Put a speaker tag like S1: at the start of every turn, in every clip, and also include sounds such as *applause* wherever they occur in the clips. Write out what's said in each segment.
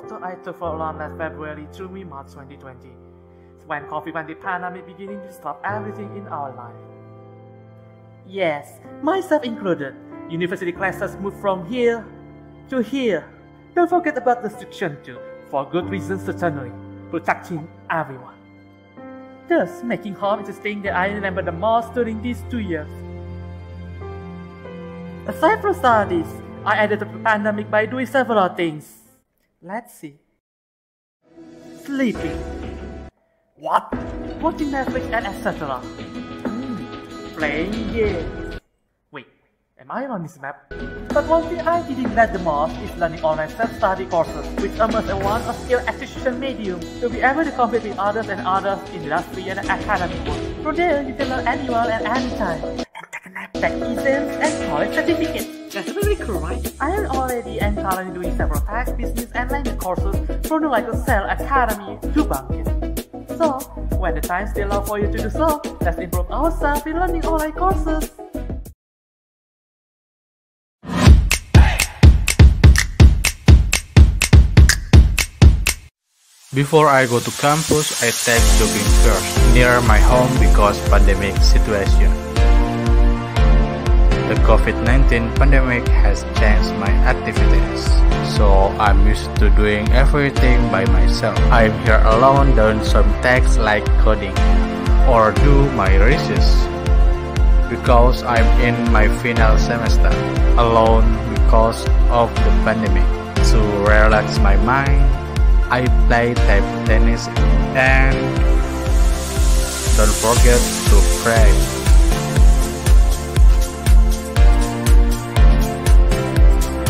S1: photo I took for around last February through me March 2020, when COVID-19 pandemic beginning to stop everything in our life. Yes, myself included, university classes moved from here to here. Don't forget about the restriction too, for good reasons certainly, protecting everyone. Thus, making home interesting that I remember the most during these two years. Aside from studies, I added to the pandemic by doing several things. Let's see. Sleeping. What? Watching Netflix and etc. Mm, playing games. Wait, am I on this map? But one thing I didn't let the most is learning online self-study courses, which almost in one of skill acquisition medium to be able to compete with others and others in industry and academic world. From there, you can learn anywhere and anytime. And take a back exams and college certificates. That's really cool, right? I am already and currently doing several tax, business, and language courses from the Lycos Cell Academy to Bangkit. So, when the time still allows for you to do so, let's improve ourselves in learning online courses.
S2: Before I go to campus, I take jogging first, near my home because pandemic situation. The COVID-19 pandemic has changed my activities, so I'm used to doing everything by myself. I'm here alone doing some tasks like coding or do my research because I'm in my final semester alone because of the pandemic. To relax my mind, I play table tennis and don't forget to pray.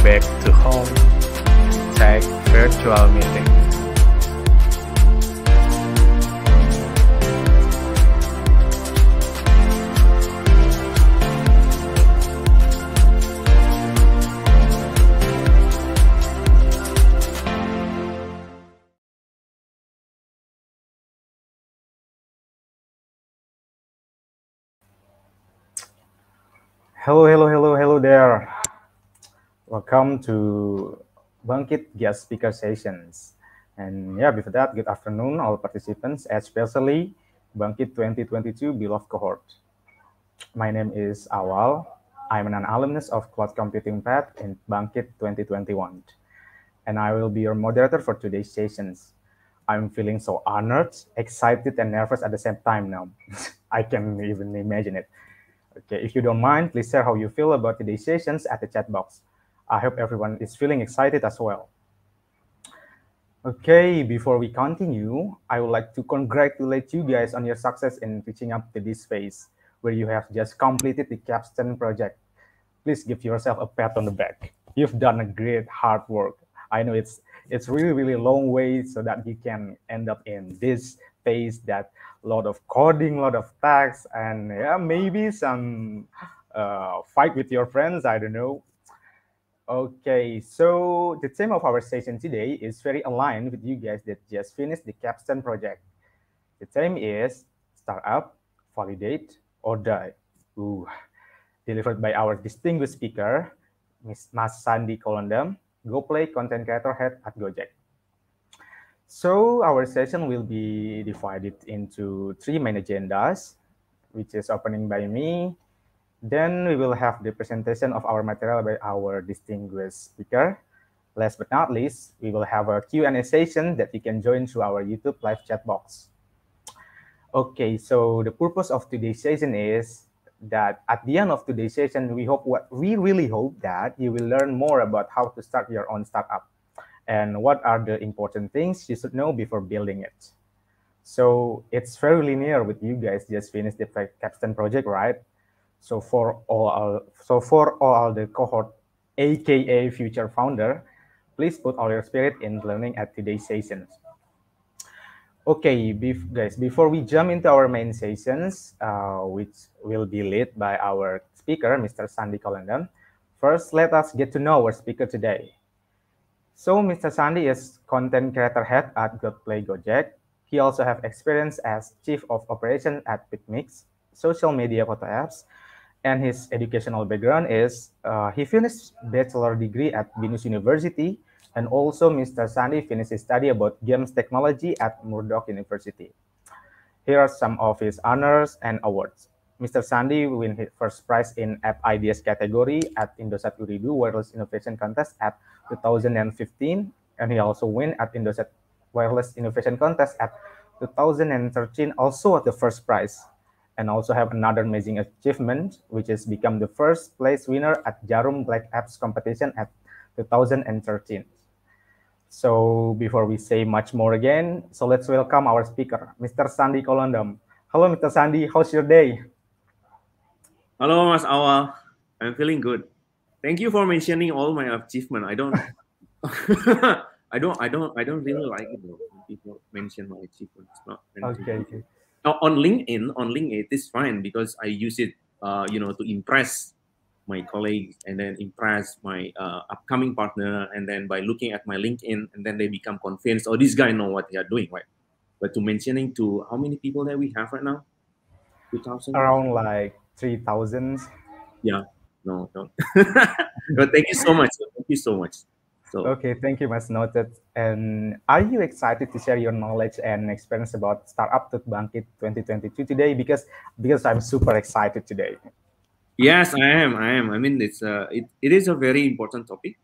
S2: Back to home, take virtual meeting.
S3: Hello, hello, hello, hello there. Welcome to Bangkit Guest Speaker Sessions. And yeah, before that, good afternoon, all participants, especially Bangkit 2022 beloved cohort. My name is Awal. I'm an alumnus of Cloud Computing Path in Bangkit 2021. And I will be your moderator for today's sessions. I'm feeling so honored, excited, and nervous at the same time now. *laughs* I can even imagine it. Okay, if you don't mind, please share how you feel about today's sessions at the chat box. I hope everyone is feeling excited as well. Okay, before we continue, I would like to congratulate you guys on your success in reaching up to this phase where you have just completed the capstone project. Please give yourself a pat on the back. You've done a great hard work. I know it's it's really really long way so that you can end up in this phase that a lot of coding, a lot of tags, and yeah, maybe some uh, fight with your friends. I don't know. Okay, so the theme of our session today is very aligned with you guys that just finished the capstone project. The theme is Startup, Validate, or Die. Ooh. Delivered by our distinguished speaker, Ms. Mas Sandy Colondam, GoPlay content creator head at Gojek. So our session will be divided into three main agendas, which is opening by me, then we will have the presentation of our material by our distinguished speaker. Last but not least, we will have a Q&A session that you can join through our YouTube live chat box. Okay, so the purpose of today's session is that at the end of today's session, we hope what we really hope that you will learn more about how to start your own startup and what are the important things you should know before building it. So it's very linear with you guys just finished the capstone project, right? So for all, so for all the cohort, aka future founder, please put all your spirit in learning at today's sessions. Okay, bef guys, before we jump into our main sessions, uh, which will be led by our speaker, Mr. Sandy Colondam, first let us get to know our speaker today. So Mr. Sandy is content creator head at GoPlay Gojek. He also have experience as chief of operation at PicMix, social media photo apps, and his educational background is uh, he finished bachelor degree at Binus University And also, Mr. Sandy finished his study about games technology at Murdoch University. Here are some of his honors and awards. Mr. Sandy win his first prize in App Ideas category at Indosat Ooredoo Wireless Innovation Contest at 2015, and he also win at Indosat Wireless Innovation Contest at 2013, also at the first prize, and also have another amazing achievement, which is become the first place winner at Djarum Black Apps competition at 2013. So before we say much more again, so let's welcome our speaker, Mr. Sandy Colondam. Hello, Mr. Sandy. How's your day?
S4: Hello, Mas Awal. I'm feeling good. Thank you for mentioning all my achievement. I don't, *laughs* I don't, I don't, I don't really like it though. People mention my achievements. Not
S3: okay, okay.
S4: On LinkedIn, on LinkedIn, it is fine because I use it, uh, you know, to impress my colleagues and then impress my uh, upcoming partner. And then by looking at my LinkedIn, and then they become convinced, oh, this guy know what they are doing, right? But to mentioning to how many people that we have right now? 2000?
S3: Around like 3000
S4: yeah no no *laughs* but thank you so much thank you so much so
S3: okay thank you mas noted. And are you excited to share your knowledge and experience about startup to Bangkit 2022 today? Because because i'm super excited today.
S4: Yes i am i am. I mean it's uh it, it is a very important topic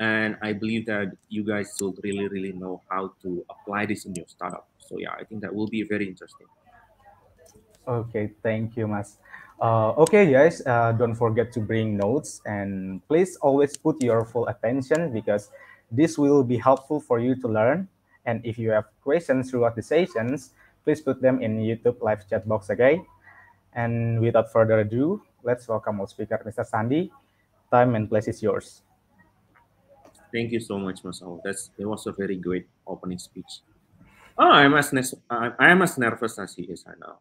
S4: and i believe that you guys should really really know how to apply this in your startup. So yeah i think that will be very interesting.
S3: Okay thank you mas uh, okay, guys, uh, don't forget to bring notes and please always put your full attention because this will be helpful for you to learn. And if you have questions throughout the sessions, please put them in YouTube live chat box, again. And without further ado, let's welcome our speaker, Mr. Sandy. Time and place is yours.
S4: Thank you so much, Masao. That's it was a very great opening speech. Oh, I'm as I am as nervous as he is right now.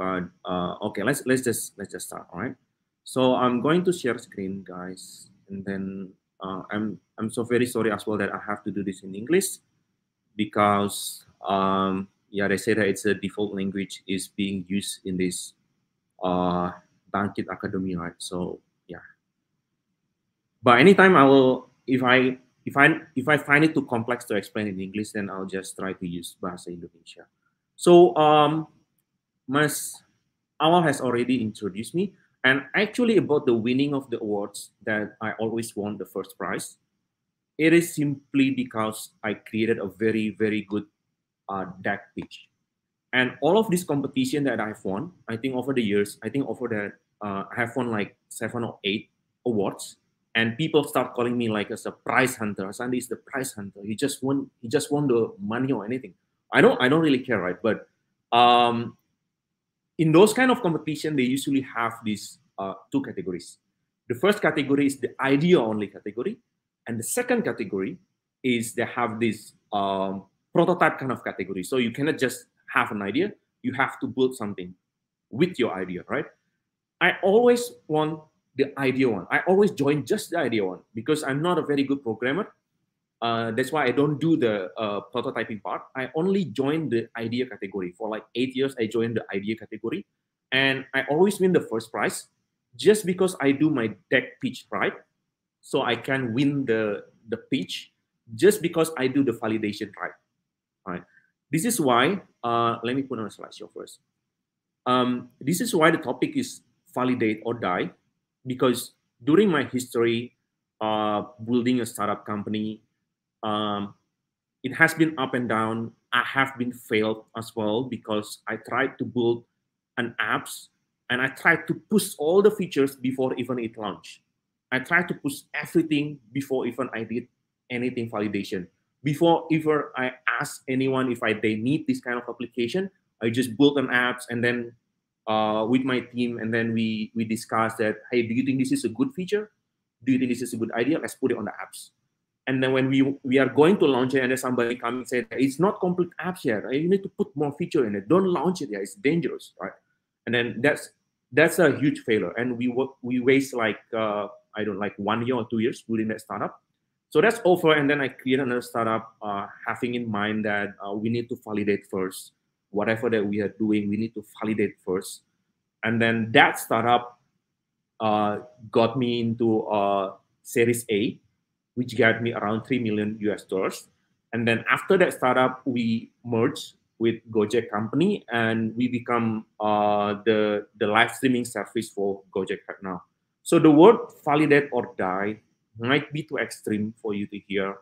S4: But uh, okay, let's let's just let's just start. All right. So I'm going to share screen, guys, and then uh, I'm I'm so very sorry as well that I have to do this in English because um, yeah, they say that it's a default language is being used in this uh, Bangkit Academy, right? So yeah. But anytime I will, if I if I if I find it too complex to explain in English, then I'll just try to use Bahasa Indonesia. So um, Mas Awal has already introduced me. And actually about the winning of the awards that I always won the first prize, it is simply because I created a very, very good uh, deck pitch. And all of this competition that I've won, I think over the years, I think over that uh, I have won like seven or eight awards. And people start calling me like as a prize hunter. Sandy is the prize hunter. He just won. He just won the money or anything. I don't. I don't really care, right? But um, in those kind of competition, they usually have these uh, two categories. The first category is the idea only category, and the second category is they have this um, prototype kind of category. So you cannot just have an idea; you have to build something with your idea, right? I always want the idea one. I always join just the idea one because I'm not a very good programmer. Uh, that's why I don't do the uh, prototyping part. I only join the idea category. For like eight years, I joined the idea category. And I always win the first prize just because I do my deck pitch right. So I can win the, the pitch just because I do the validation right. Right. This is why, uh, let me put on a slideshow first. Um, this is why the topic is validate or die because during my history, uh, building a startup company, um, it has been up and down. I have been failed as well because I tried to build an apps and I tried to push all the features before even it launched. I tried to push everything before even I did anything validation. Before ever I ask anyone if I they need this kind of application, I just built an apps and then uh, with my team and then we we discussed that hey, do you think this is a good feature? Do you think this is a good idea? Let's put it on the apps and then when we we are going to launch it and then somebody comes and say it's not complete app yet right? you need to put more feature in it. Don't launch it yet it's dangerous right? And then that's that's a huge failure. And we we waste like uh, i don't like one year or two years building that startup. So that's over and then i create another startup uh, having in mind that uh, we need to validate first. Whatever that we are doing we need to validate first. And then that startup uh, got me into uh, series a which got me around 3 million US dollars. And then after that startup, we merged with Gojek company and we become uh, the, the live streaming service for Gojek right now. So the word validate or die might be too extreme for you to hear,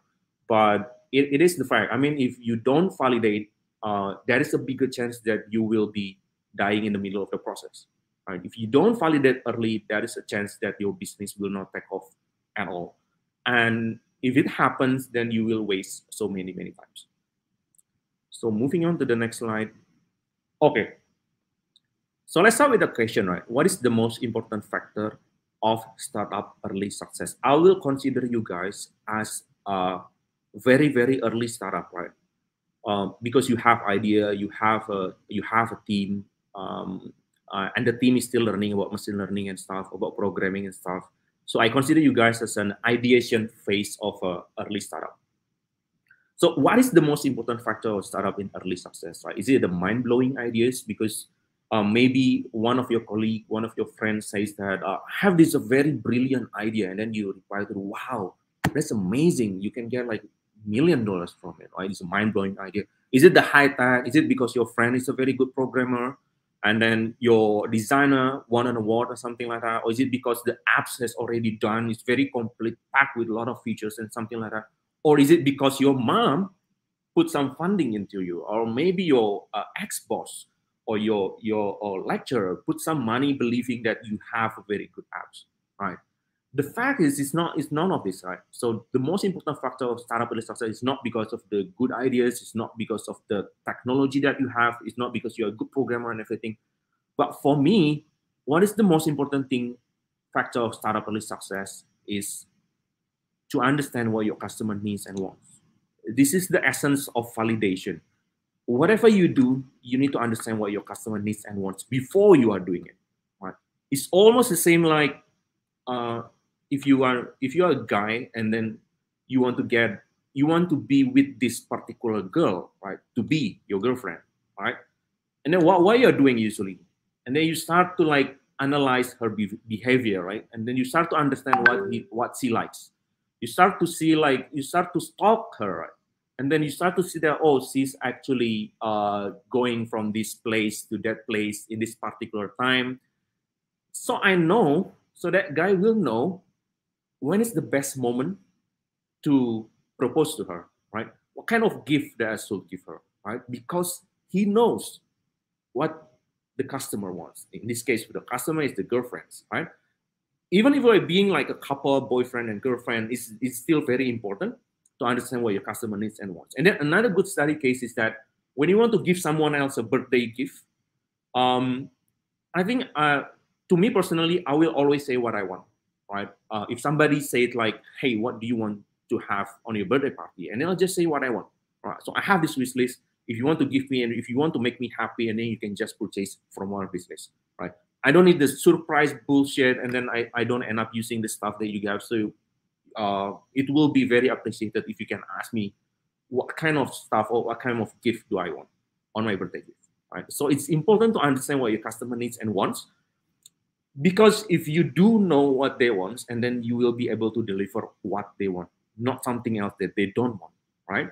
S4: but it, it is the fact. I mean, if you don't validate, uh, there is a bigger chance that you will be dying in the middle of the process. Right? If you don't validate early, there is a chance that your business will not take off at all. And if it happens, then you will waste so many, many times. So moving on to the next slide. Okay. So let's start with the question, right? What is the most important factor of startup early success? I will consider you guys as a very, very early startup, right? Um, because you have idea, you have a you have a team, um, uh, and the team is still learning about machine learning and stuff, about programming and stuff. So I consider you guys as an ideation phase of early startup. So what is the most important factor of startup in early success, right? Is it the mind-blowing ideas? Because um, maybe one of your colleague, one of your friends says that, uh, I have this a very brilliant idea. And then you reply to, wow, that's amazing. You can get like million dollars from it, right? It's a mind-blowing idea. Is it the high tech? Is it because your friend is a very good programmer? And then your designer won an award or something like that or is it because the apps has already done it's very complete packed with a lot of features and something like that? Or is it because your mom put some funding into you? Or maybe your uh, ex-boss or your your or lecturer put some money believing that you have a very good apps right the fact is it's not it's none of this right? So the most important factor of startup early success is not because of the good ideas it's not because of the technology that you have it's not because you're a good programmer and everything. But for me what is the most important thing factor of startup early success is to understand what your customer needs and wants. This is the essence of validation. Whatever you do you need to understand what your customer needs and wants before you are doing it right? It's almost the same like uh, if you are if you are a guy and then you want to get you want to be with this particular girl right to be your girlfriend right? And then what, what you're doing usually? And then you start to like analyze her be- behavior right? And then you start to understand what he, what she likes. You start to see like you start to stalk her right? And then you start to see that oh she's actually uh, going from this place to that place in this particular time. So i know so that guy will know when is the best moment to propose to her, right? What kind of gift that I should give her, right? Because he knows what the customer wants. In this case, the customer is the girlfriends, right? Even if we're being like a couple, boyfriend and girlfriend, is it's still very important to understand what your customer needs and wants. And then another good study case is that when you want to give someone else a birthday gift, um, I think uh, to me personally, I will always say what I want right? Uh, if somebody said like, "Hey, what do you want to have on your birthday party?" and then I'll just say what I want. Right? So I have this wish list. If you want to give me and if you want to make me happy, and then you can just purchase from one of this list, right? I don't need the surprise bullshit, and then I, I don't end up using the stuff that you have. So uh, it will be very appreciated if you can ask me what kind of stuff or what kind of gift do I want on my birthday gift, right? So it's important to understand what your customer needs and wants because if you do know what they want and then you will be able to deliver what they want not something else that they don't want right?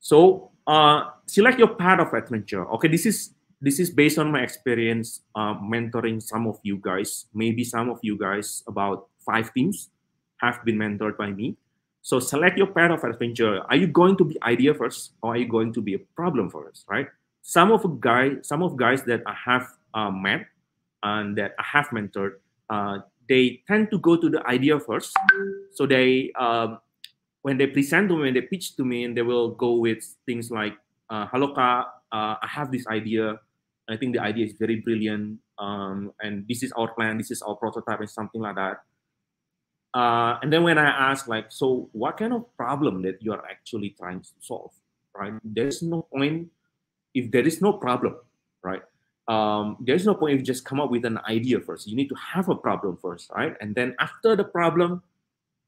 S4: So uh, select your path of adventure. Okay this is this is based on my experience uh, mentoring some of you guys. Maybe some of you guys about five teams have been mentored by me. So select your path of adventure. Are you going to be idea first or are you going to be a problem first right? Some of guys some of guys that i have uh, met and that I have mentored, uh, they tend to go to the idea first. So they, um, when they present to me, they pitch to me, and they will go with things like, uh, "Hello, Ka, uh, I have this idea. I think the idea is very brilliant, um, and this is our plan. This is our prototype, and something like that." Uh, and then when I ask, like, so what kind of problem that you are actually trying to solve, right? There's no point if there is no problem, right? Um, there's no point if you just come up with an idea first. You need to have a problem first, right? And then after the problem,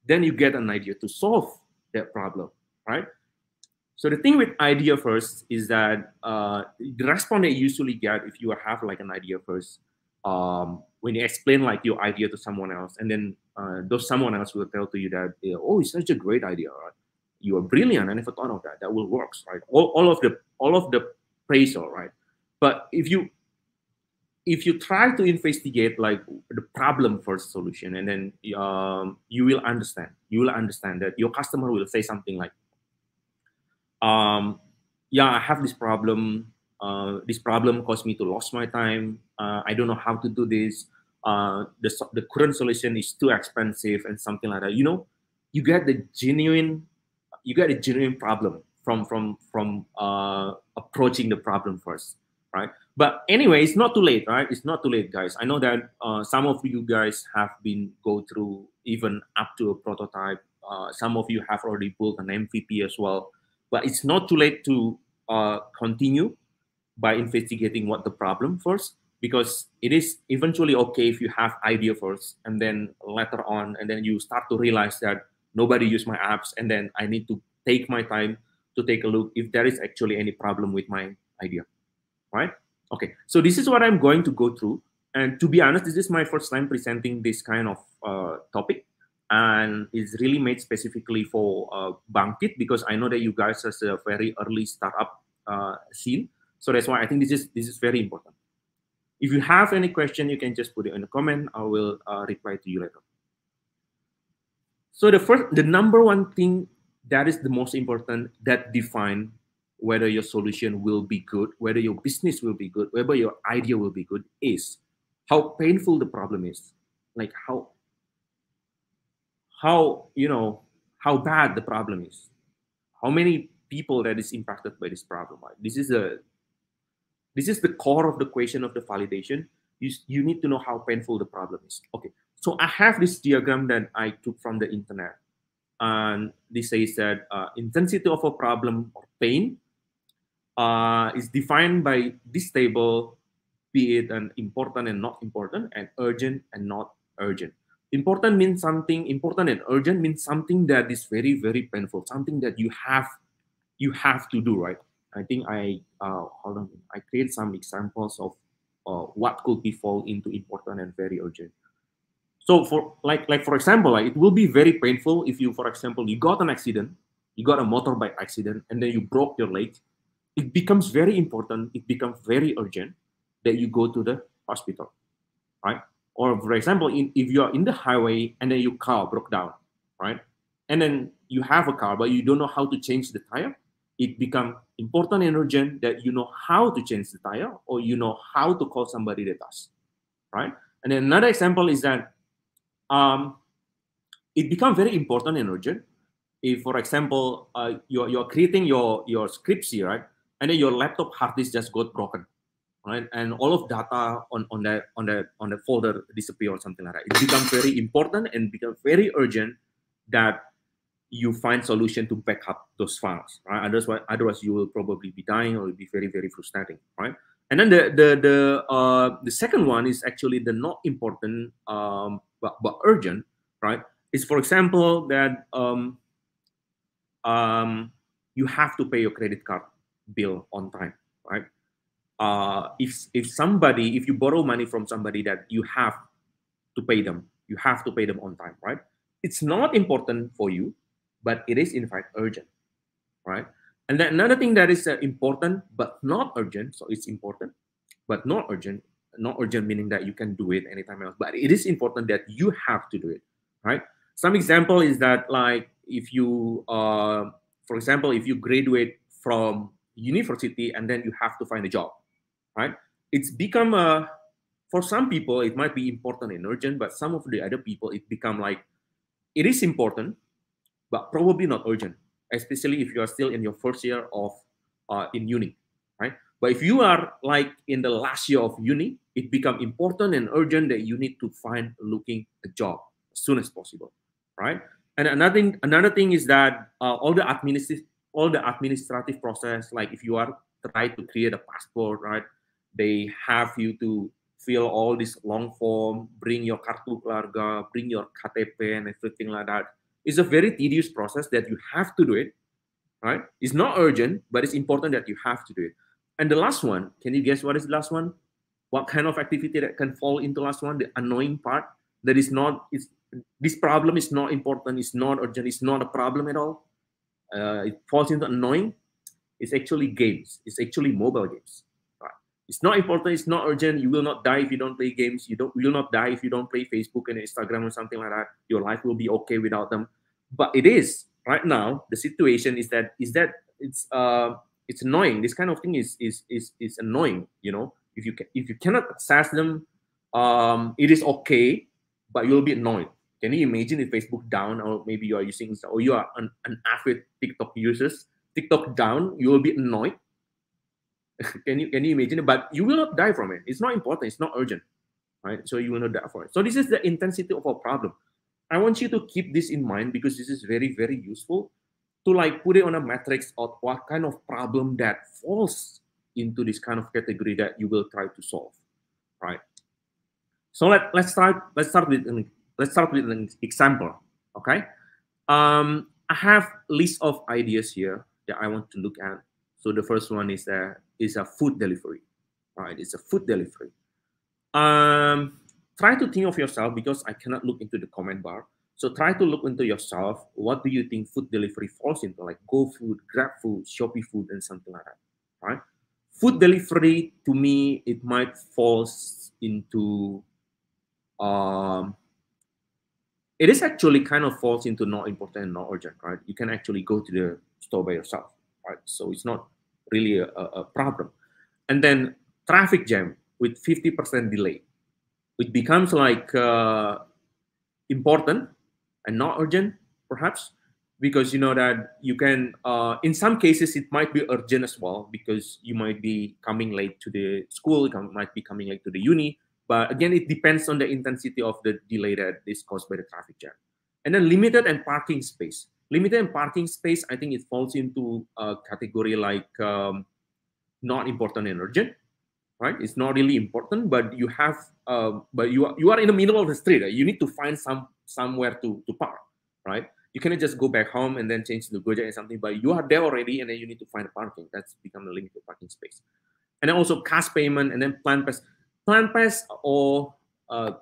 S4: then you get an idea to solve that problem, right? So the thing with idea first is that uh, the response that you usually get if you have like an idea first, um, when you explain like your idea to someone else, and then uh, those someone else will tell to you that, oh, it's such a great idea, right? You are brilliant. And if I never thought of that. That will works, right? All, all of the all of the praise, all right. But if you if you try to investigate like the problem first solution and then um, you will understand you will understand that your customer will say something like um, yeah i have this problem. Uh, this problem caused me to lose my time. Uh, i don't know how to do this. Uh, the, the current solution is too expensive and something like that. You know you get the genuine you get a genuine problem from from from uh, approaching the problem first right? But anyway it's not too late right? It's not too late guys. I know that uh, some of you guys have been go through even up to a prototype. Uh, some of you have already built an mvp as well. But it's not too late to uh, continue by investigating what the problem first because it is eventually okay if you have idea first and then later on and then you start to realize that nobody use my apps and then i need to take my time to take a look if there is actually any problem with my idea right? Okay, so this is what I'm going to go through. And to be honest, this is my first time presenting this kind of uh, topic. And it's really made specifically for uh, Bangkit because I know that you guys are a very early startup uh, scene. So that's why I think this is this is very important. If you have any question, you can just put it in the comment. I will uh, reply to you later. So the first, the number one thing that is the most important that define whether your solution will be good, whether your business will be good, whether your idea will be good, is how painful the problem is. Like how how you know how bad the problem is. How many people that is impacted by this problem. Right? This is a this is the core of the question of the validation. You, you need to know how painful the problem is. Okay, so I have this diagram that I took from the internet. And this says that uh, intensity of a problem or pain uh, is defined by this table, be it an important and not important, and urgent and not urgent. Important means something important and urgent means something that is very very painful, something that you have you have to do right. I think I uh, hold on. I create some examples of uh, what could be fall into important and very urgent. So for like like for example, like it will be very painful if you, for example, you got an accident, you got a motorbike accident, and then you broke your leg, it becomes very important, it becomes very urgent that you go to the hospital, right? Or for example, in, if you are in the highway and then your car broke down, right? And then you have a car, but you don't know how to change the tire, it becomes important and urgent that you know how to change the tire or you know how to call somebody that does, right? And then another example is that um, it becomes very important and urgent if, for example, uh, you're, you're creating your, your scripts here, right? And then your laptop hard disk just got broken right? And all of data on on that on that on the folder disappear or something like that. It becomes very important and becomes very urgent that you find solution to back up those files right? Otherwise otherwise you will probably be dying or be very very frustrating right? And then the the the uh the second one is actually the not important um but, but urgent right? Is for example that um um you have to pay your credit card bill on time, right? Uh, if if somebody, if you borrow money from somebody that you have to pay them, you have to pay them on time, right? It's not important for you, but it is in fact urgent, right? And then another thing that is uh, important but not urgent, so it's important but not urgent. Not urgent meaning that you can do it anytime else, but it is important that you have to do it, right? Some example is that like if you, uh, for example, if you graduate from university and then you have to find a job, right? It's become a, for some people, it might be important and urgent, but some of the other people, it become like, it is important, but probably not urgent, especially if you are still in your first year of uh, in uni, right? But if you are like in the last year of uni, it become important and urgent that you need to find looking a job as soon as possible, right? And another thing, another thing is that uh, all the administrative all the administrative process, like if you are trying to create a passport, right? They have you to fill all this long form, bring your kartu keluarga, bring your KTP and everything like that. It's a very tedious process that you have to do it, right? It's not urgent, but it's important that you have to do it. And the last one, can you guess what is the last one? what kind of activity that can fall into last one the annoying part that is not is this problem is not important it's not urgent it's not a problem at all uh, it falls into annoying. It's actually games. It's actually mobile games. Right? it's not important. It's not urgent. You will not die if you don't play games. You don't you will not die if you don't play facebook and instagram or something like that. Your life will be okay without them. But it is right now the situation is that is that it's uh it's annoying. This kind of thing is is is, is annoying you know. If you if you cannot access them um it is okay but you'll be annoyed can you imagine if facebook down or maybe you are using or you are an, an avid tiktok users tiktok down you will be annoyed? *laughs* Can you can you imagine? It? but you will not die from it. It's not important. It's not urgent right? So you will not die for it. So this is the intensity of our problem. I want you to keep this in mind because this is very very useful to like put it on a matrix of what kind of problem that falls into this kind of category that you will try to solve, right? So let let's start let's start with an, let's start with an example, okay? Um, I have a list of ideas here that I want to look at. So the first one is a is a food delivery, right? It's a food delivery. Um, try to think of yourself because I cannot look into the comment bar. So try to look into yourself. What do you think food delivery falls into? Like GoFood, Grab Food, Shopee Food, and something like that, right? Food delivery to me, it might falls into. Um, it is actually kind of falls into not important and not urgent, right? You can actually go to the store by yourself, right? So it's not really a, a problem. And then traffic jam with 50% delay, it becomes like uh, important and not urgent, perhaps, because you know that you can. Uh, in some cases, it might be urgent as well because you might be coming late to the school, you might be coming late to the uni. But again, it depends on the intensity of the delay that is caused by the traffic jam. And then limited and parking space. Limited and parking space, I think it falls into a category like um, not important and urgent right it's not really important but you have uh, but you are you are in the middle of the street right? you need to find some somewhere to to park right you cannot just go back home and then change to Gojek or something but you are there already and then you need to find a parking that's become a limited parking space and then also cash payment and then plan pass plan pass or uh,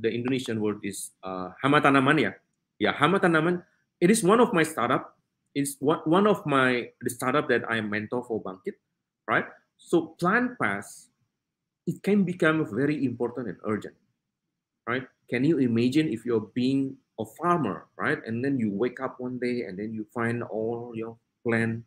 S4: the Indonesian word is uh, hama tanaman ya yeah hama tanaman it is one of my startup it's one, one of my the startup that I mentor for Bangkit right so plan pass, it can become very important and urgent, right? Can you imagine if you're being a farmer, right? And then you wake up one day and then you find all your plan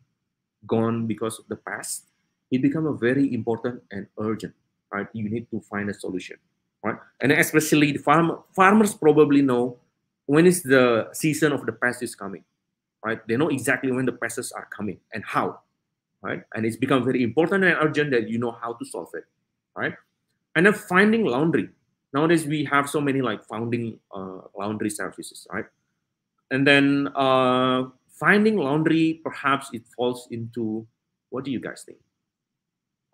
S4: gone because of the past. It become a very important and urgent, right? You need to find a solution, right? And especially the farm farmers probably know when is the season of the pest is coming, right? They know exactly when the pests are coming and how, right? And it's become very important and urgent that you know how to solve it, right? And then finding laundry. Nowadays we have so many like finding uh, laundry services, right? And then uh, finding laundry, perhaps it falls into what do you guys think?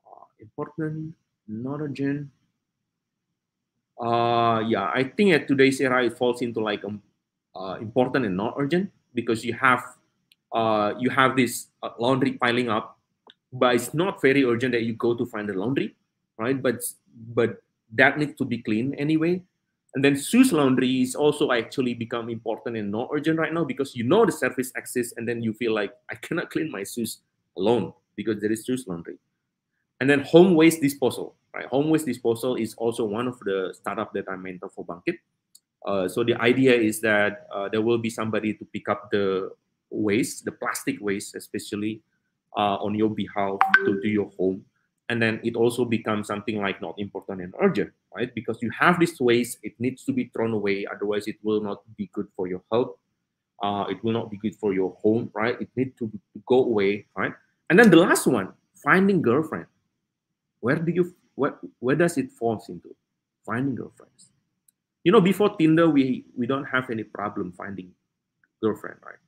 S4: Uh, important, not urgent. Uh, yeah, I think at today's era it falls into like um, uh, important and not urgent because you have uh, you have this uh, laundry piling up but it's not very urgent that you go to find the laundry, right? But but that needs to be clean anyway. And then shoes laundry is also actually become important and not urgent right now because you know the service exists, and then you feel like I cannot clean my shoes alone because there is shoes laundry. And then home waste disposal, right? Home waste disposal is also one of the startup that I mentor for Bangkit. Uh, so the idea is that uh, there will be somebody to pick up the waste, the plastic waste especially, uh, on your behalf to, to your home. And then it also becomes something like not important and urgent right? Because you have this waste it needs to be thrown away otherwise it will not be good for your health uh, it will not be good for your home right? It needs to, to go away right? And then the last one finding girlfriend. Where do you where, where does it falls into finding girlfriends you know before tinder we we don't have any problem finding girlfriend right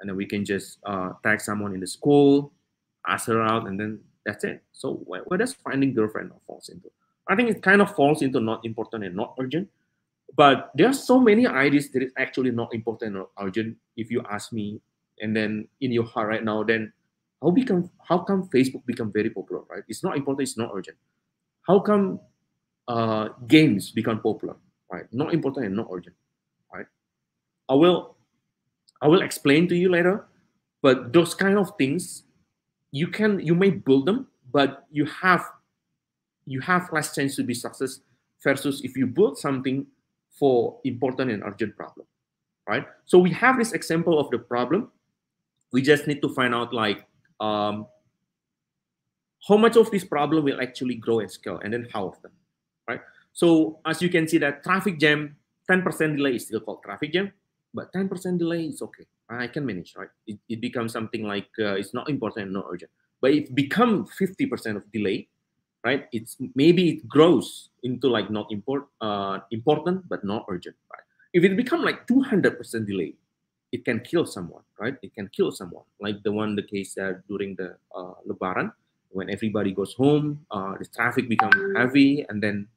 S4: and then we can just uh, tag someone in the school, ask her out, and then that's it. So where, where does finding girlfriend falls into? I think it kind of falls into not important and not urgent. But there are so many ideas that is actually not important or urgent. If you ask me, and then in your heart right now, then how become how come Facebook become very popular? Right? It's not important. It's not urgent. How come uh, games become popular, right? Not important and not urgent, right? I will, I will explain to you later, but those kind of things, you can, you may build them, but you have, you have less chance to be success versus if you build something for important and urgent problem, right? So we have this example of the problem. We just need to find out like um, how much of this problem will actually grow and scale, and then how often, right? So as you can see that traffic jam, 10% delay is still called traffic jam, but 10% delay is okay. I can manage, right? It, it becomes something like uh, it's not important, not urgent. But if become 50% of delay, right? It's maybe it grows into like not import, uh, important but not urgent, right? If it become like 200% delay, it can kill someone, right? It can kill someone, like the one the case uh, during the uh, Lebaran when everybody goes home, uh, the traffic becomes heavy, and then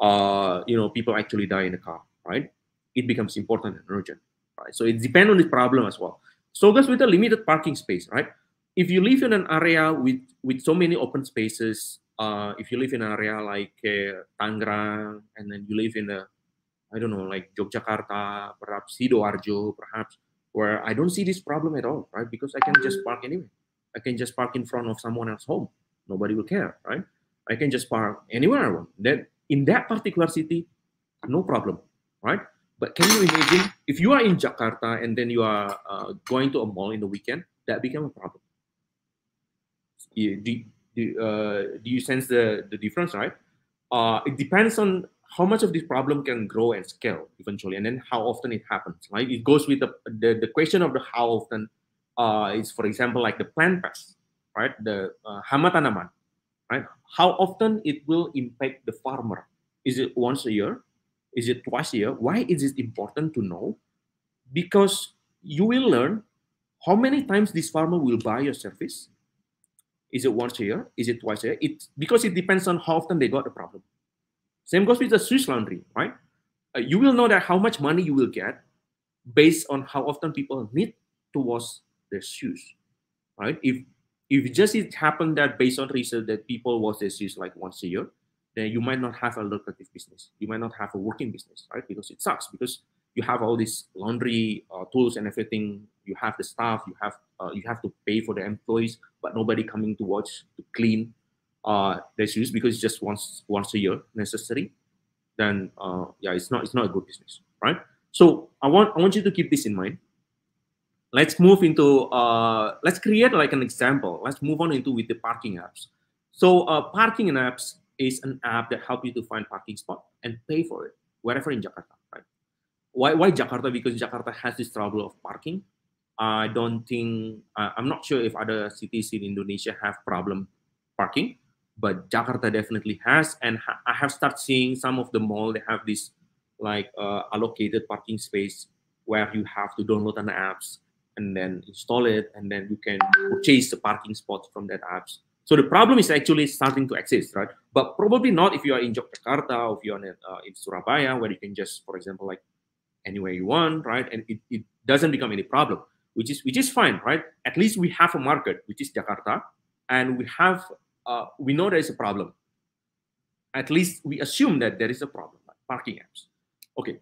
S4: uh, you know people actually die in the car, right? It becomes important and urgent, right? So it depends on the problem as well. So guys, with a limited parking space, right? If you live in an area with with so many open spaces, uh, if you live in an area like uh, Tangerang, and then you live in a I don't know, like Yogyakarta, perhaps Sidoarjo, perhaps, where I don't see this problem at all, right? Because I can just park anywhere. I can just park in front of someone else's home. Nobody will care, right? I can just park anywhere I want. That in that particular city, no problem, right? But can you imagine if you are in Jakarta and then you are uh, going to a mall in the weekend, that become a problem. Do, do, uh, do you sense the, the difference, right? Uh, it depends on how much of this problem can grow and scale eventually, and then how often it happens, right? It goes with the, the, the question of the how often uh, is, for example, like the plant pest, right? The uh, hama tanaman, right? How often it will impact the farmer? Is it once a year? Is it twice a year? Why is it important to know? Because you will learn how many times this farmer will buy your service. Is it once a year? Is it twice a year? It's because it depends on how often they got the problem. Same goes with the shoes laundry, right? Uh, you will know that how much money you will get based on how often people need to wash their shoes, right? If if just it happened that based on research that people wash their shoes like once a year, then you might not have a lucrative business. You might not have a working business, right? Because it sucks because you have all these laundry uh, tools and everything. You have the staff. You have uh, you have to pay for the employees, but nobody coming to watch to clean uh, their shoes because it's just once once a year necessary. Then uh, yeah, it's not it's not a good business, right? So I want I want you to keep this in mind let's move into uh, let's create like an example. Let's move on into with the parking apps. So uh, parking apps is an app that help you to find parking spot and pay for it wherever in jakarta right? Why, why jakarta? Because jakarta has this trouble of parking. I don't think uh, i'm not sure if other cities in indonesia have problem parking but jakarta definitely has. And ha i have started seeing some of the mall they have this like uh, allocated parking space where you have to download an apps and then install it, and then you can purchase the parking spots from that apps. So the problem is actually starting to exist, right? But probably not if you are in Jakarta or if you're in, uh, in Surabaya, where you can just, for example, like anywhere you want, right? And it, it doesn't become any problem, which is which is fine, right? At least we have a market, which is Jakarta, and we have uh, we know there is a problem. At least we assume that there is a problem, like parking apps. Okay,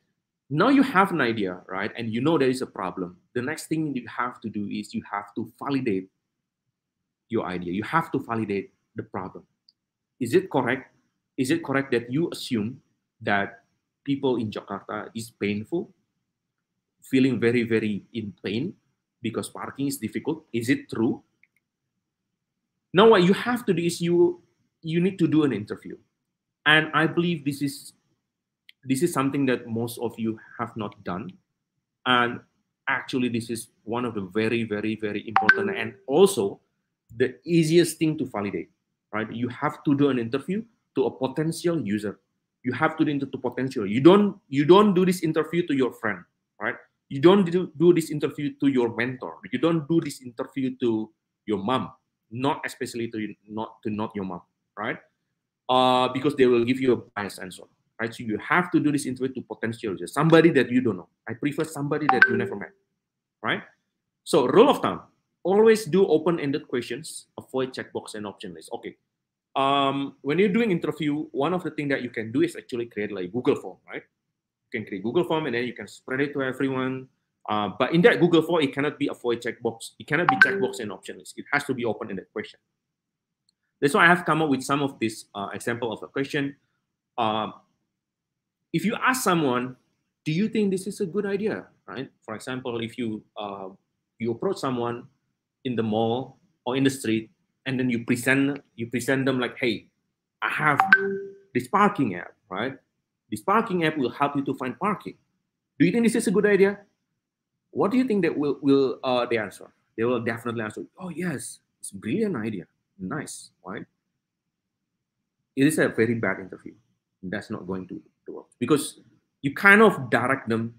S4: now you have an idea, right? And you know there is a problem. The next thing you have to do is you have to validate your idea. You have to validate the problem. Is it correct? Is it correct that you assume that people in Jakarta is painful, feeling very, very in pain because parking is difficult? Is it true? Now what you have to do is you you need to do an interview. And I believe this is this is something that most of you have not done. And actually this is one of the very very very important and also the easiest thing to validate right? You have to do an interview to a potential user. You have to do into potential. You don't you don't do this interview to your friend right? You don't do, do this interview to your mentor. You don't do this interview to your mom not especially to not to not your mom right? Uh, because they will give you a biased answer right? So you have to do this interview to potential users, somebody that you don't know. I prefer somebody that you never met, right? So rule of thumb, always do open-ended questions, avoid checkbox and option list. Okay, um, when you're doing interview, one of the things that you can do is actually create like Google form, right? You can create Google form and then you can spread it to everyone. Uh, but in that Google form, it cannot be a void checkbox. It cannot be checkbox and option list. It has to be open-ended question. That's why I have come up with some of this uh, example of a question. Uh, if you ask someone, do you think this is a good idea, right? For example, if you uh, you approach someone in the mall or in the street, and then you present you present them like, hey, I have this parking app, right? This parking app will help you to find parking. Do you think this is a good idea? What do you think that will will uh, they answer? They will definitely answer, oh yes, it's a brilliant idea, nice, right? It is a very bad interview. That's not going to, because you kind of direct them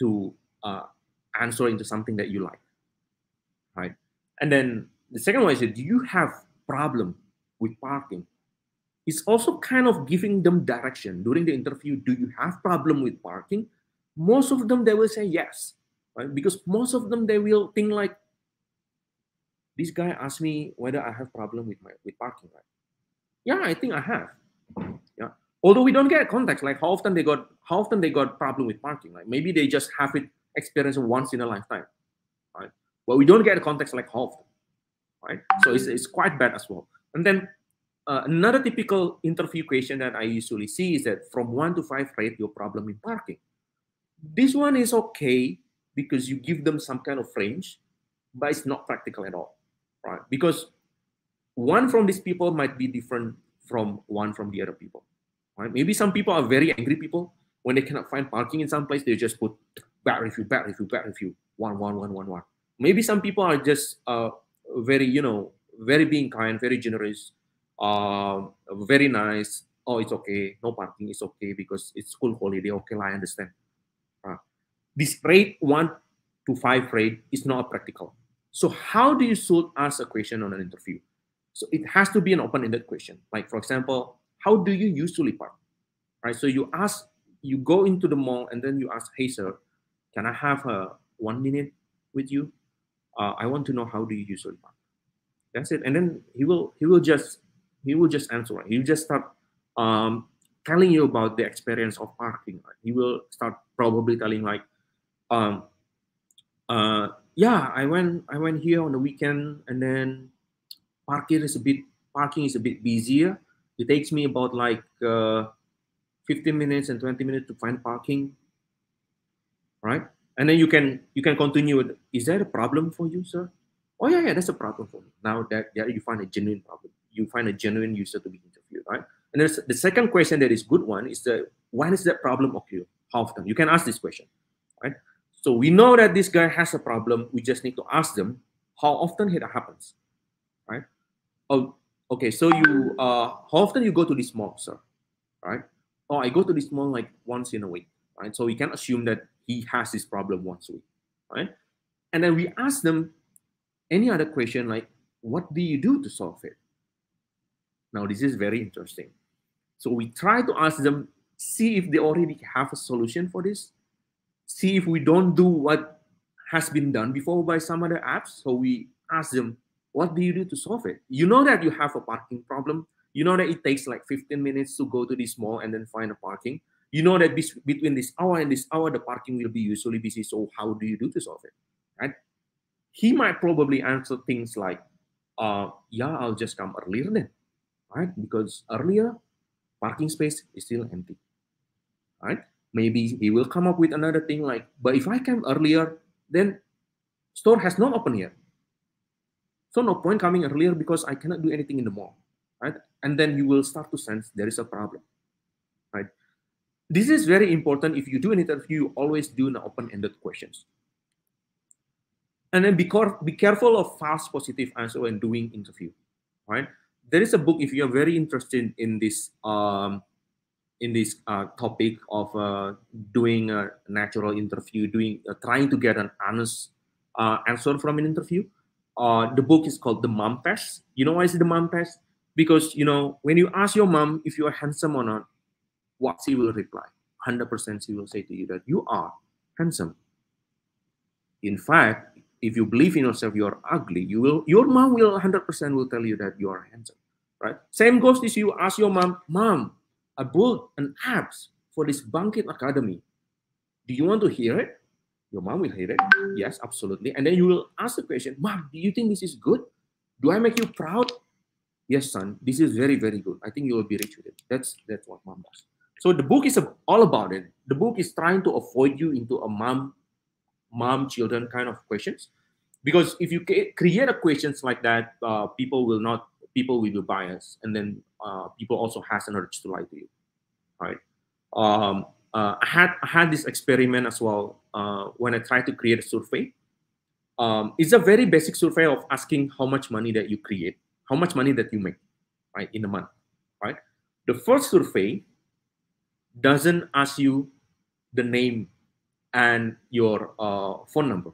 S4: to uh, answer into something that you like, right? And then the second one is, do you have problem with parking? It's also kind of giving them direction during the interview. Do you have problem with parking? Most of them they will say yes, right? Because most of them they will think like, this guy asked me whether I have problem with my with parking, right? Yeah, I think I have. Although we don't get context, like how often they got how often they got problem with parking, like maybe they just have it experienced once in a lifetime, right? But we don't get context like how often, right? So it's, it's quite bad as well. And then uh, another typical interview question that I usually see is that from one to five rate your problem in parking. This one is okay because you give them some kind of range, but it's not practical at all, right? Because one from these people might be different from one from the other people, right? Maybe some people are very angry people. When they cannot find parking in some place, they just put bad review, bad review, bad review, one, one, one, one, one. Maybe some people are just uh, very, you know, very being kind, very generous, uh, very nice. Oh, it's okay. No parking is okay because it's school holiday. Okay, I understand. Uh, this rate one to five rate is not practical. So how do you should ask a question on an interview? So it has to be an open-ended question. Like for example, how do you usually park? Right. So you ask, you go into the mall and then you ask, hey sir, can I have a one minute with you? Uh, I want to know how do you usually park. That's it. And then he will he will just he will just answer. Right? He will just start um, telling you about the experience of parking. Right? He will start probably telling like, um, uh, yeah, I went I went here on the weekend and then parking is a bit parking is a bit busier. It takes me about like uh, 15 minutes and 20 minutes to find parking right? And then you can you can continue with, is that a problem for you, sir? Oh yeah, yeah, that's a problem for me. Now that yeah, you find a genuine problem, you find a genuine user to be interviewed, right? And there's the second question that is good one is the when is that problem occur? How often? You can ask this question, right? So we know that this guy has a problem. We just need to ask them how often it happens, right? Oh, okay. So you uh, how often you go to this mall, sir? Right? Oh, I go to this mall like once in a week, right? So we can assume that he has this problem once a week, right? And then we ask them any other question like, what do you do to solve it? Now, this is very interesting. So we try to ask them, see if they already have a solution for this. See if we don't do what has been done before by some other apps. So we ask them, what do you do to solve it? You know that you have a parking problem. You know that it takes like 15 minutes to go to this mall and then find a parking. You know that between this hour and this hour the parking will be usually busy. So how do you do to solve it right? He might probably answer things like uh yeah i'll just come earlier then right? Because earlier parking space is still empty right? Maybe he will come up with another thing like but if i come earlier then store has not open yet so no point coming earlier because i cannot do anything in the mall right and then you will start to sense there is a problem right this is very important. If you do an interview, you always do an open-ended questions. And then be, be careful of false positive answer when doing interview, right? There is a book, if you're very interested in this um, in this uh, topic of uh, doing a natural interview, doing uh, trying to get an honest uh, answer from an interview. Uh, the book is called The Mom Test. You know why is the mom test? Because you know when you ask your mom if you are handsome or not, what she will reply. 100% she will say to you that you are handsome. In fact, if you believe in yourself you are ugly, you will your mom will 100% will tell you that you are handsome. right? Same goes if you ask your mom, mom, I built an apps for this Bangkit Academy. Do you want to hear it? Your mom will hear it. Yes, absolutely. And then you will ask the question, Mom, do you think this is good? Do I make you proud? Yes, son, this is very, very good. I think you will be rich with it. That's that's what mom does. So the book is all about it. The book is trying to avoid you into a mom, mom children kind of questions, because if you create a questions like that, uh, people will not people will be biased, and then uh, people also has an urge to lie to you, right? Um, uh, I had I had this experiment as well uh, when I tried to create a survey. Um, it's a very basic survey of asking how much money that you create, how much money that you make, right, in a month, right? The first survey doesn't ask you the name and your uh, phone number.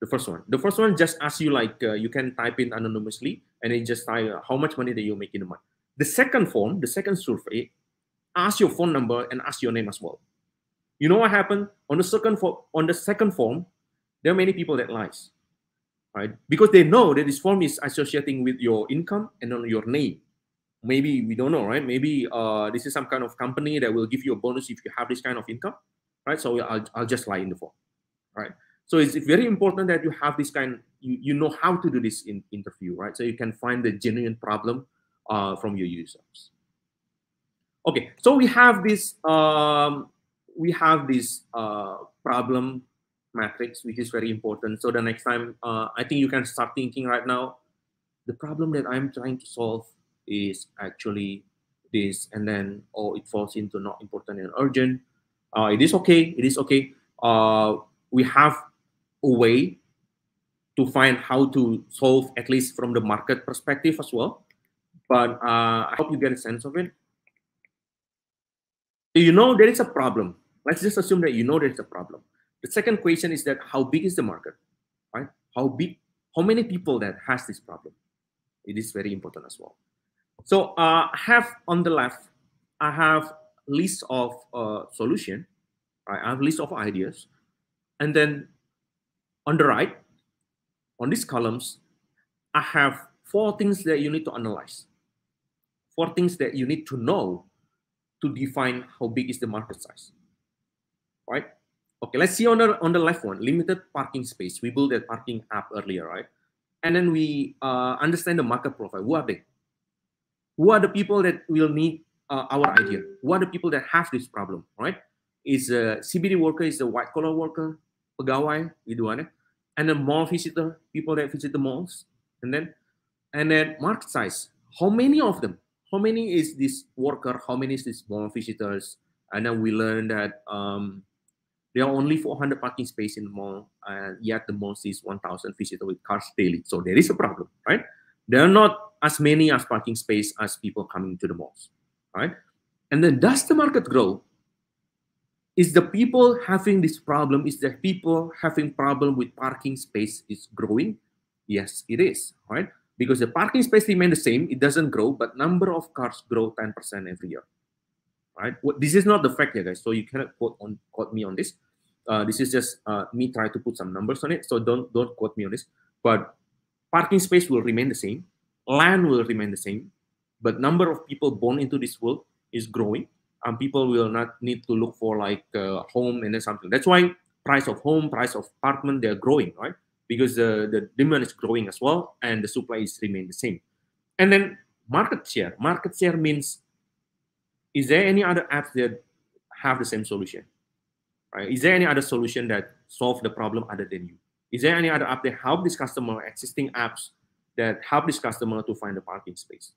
S4: The first one. The first one just asks you like uh, you can type in anonymously and it just type how much money that you make in a month. The second form, the second survey, ask your phone number and ask your name as well. You know what happened on the second form? On the second form, there are many people that lies, right? Because they know that this form is associating with your income and on your name. Maybe we don't know, right? Maybe uh, this is some kind of company that will give you a bonus if you have this kind of income, right? So I'll, I'll just lie in the form, right? So it's very important that you have this kind, you, you know how to do this in interview, right? So you can find the genuine problem uh, from your users. Okay, so we have this um, we have this uh, problem matrix, which is very important. So the next time, uh, I think you can start thinking right now, the problem that I'm trying to solve is actually this, and then oh, it falls into not important and urgent. Uh, it is okay. It is okay. Uh, we have a way to find how to solve at least from the market perspective as well. But uh, I hope you get a sense of it you know there is a problem. Let's just assume that you know there is a problem. The second question is that how big is the market, right? How big, how many people that has this problem? It is very important as well. So uh, I have on the left, I have list of uh, solution. Right? I have list of ideas, and then on the right, on these columns, I have four things that you need to analyze. Four things that you need to know to define how big is the market size, right? Okay, let's see on the on the left one, limited parking space. We built that parking app earlier, right? And then we uh, understand the market profile. Who are they? Who are the people that will need uh, our idea? Who are the people that have this problem, right? Is a CBD worker, is a white collar worker, pegawai, gitu kan And then mall visitor, people that visit the malls. And then, and then market size. How many of them? How many is this worker? How many is this mall visitors? And then we learned that um, there are only 400 parking space in the mall, and yet the mall sees 1,000 visitors with cars daily. So there is a problem, right? There are not as many as parking space as people coming to the malls, right? And then does the market grow? Is the people having this problem? Is the people having problem with parking space is growing? Yes, it is, right? Because the parking space remain the same, it doesn't grow, but number of cars grow 10% every year. Right? This is not the fact here, guys. So you cannot quote on quote me on this. Uh, this is just uh, me trying to put some numbers on it. So don't don't quote me on this. But parking space will remain the same, land will remain the same, but number of people born into this world is growing, and people will not need to look for like uh, home and then something. That's why price of home, price of apartment, they're growing, right? Because the, the demand is growing as well and the supply is remain the same. And then market share. Market share means is there any other apps that have the same solution? Right? Is there any other solution that solve the problem other than you? Is there any other app that help this customer, existing apps that help this customer to find a parking space?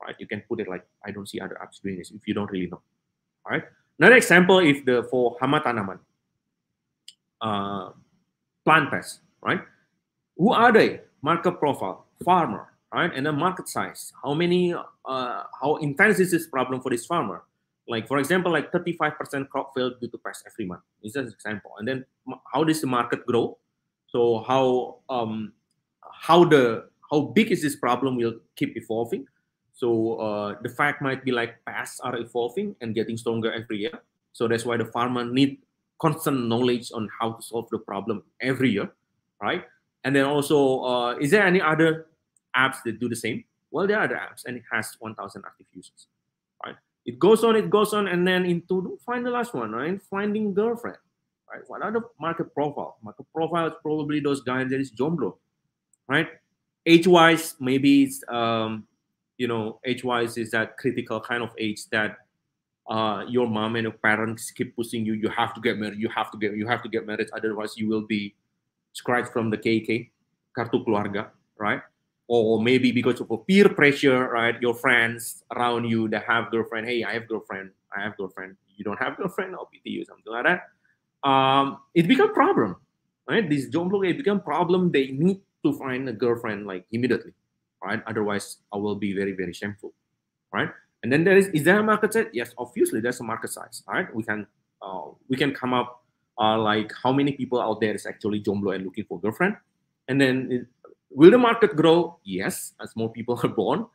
S4: Right? You can put it like I don't see other apps doing this if you don't really know. All right. Another example if the for hama tanaman, uh, plant pest, right? Who are they? Market profile, farmer, right? And then market size. How many, uh, how intense is this problem for this farmer? Like for example, like 35% crop failed due to pest every month. Is an example. And then how does the market grow? So how um how the how big is this problem will keep evolving. So uh, the fact might be like pests are evolving and getting stronger every year. So that's why the farmer need constant knowledge on how to solve the problem every year, right? And then also, uh, is there any other apps that do the same? Well, there are other apps, and it has 1,000 active users, right? It goes on, it goes on, and then into find the last one, right? Finding girlfriend, right? What are the market profile? Market profile is probably those guys that is jomblo, right? Age-wise, maybe it's um, you know, age-wise is that critical kind of age that uh, your mom and your parents keep pushing you. You have to get married. You have to get. You have to get married. Otherwise, you will be scratched from the KK, kartu keluarga, right? Or maybe because of a peer pressure, right? Your friends around you that have girlfriend. Hey, I have girlfriend. I have girlfriend. You don't have girlfriend. I'll pity you. Something like that. Um, it become problem, right? This jomblo it become problem. They need to find a girlfriend like immediately, right? Otherwise, I will be very very shameful, right? And then there is is there a market? Yes, obviously there's a market size. right? we can uh, we can come up uh, like how many people out there is actually jomblo and looking for girlfriend, and then it, will the market grow? Yes, as more people *laughs* are born,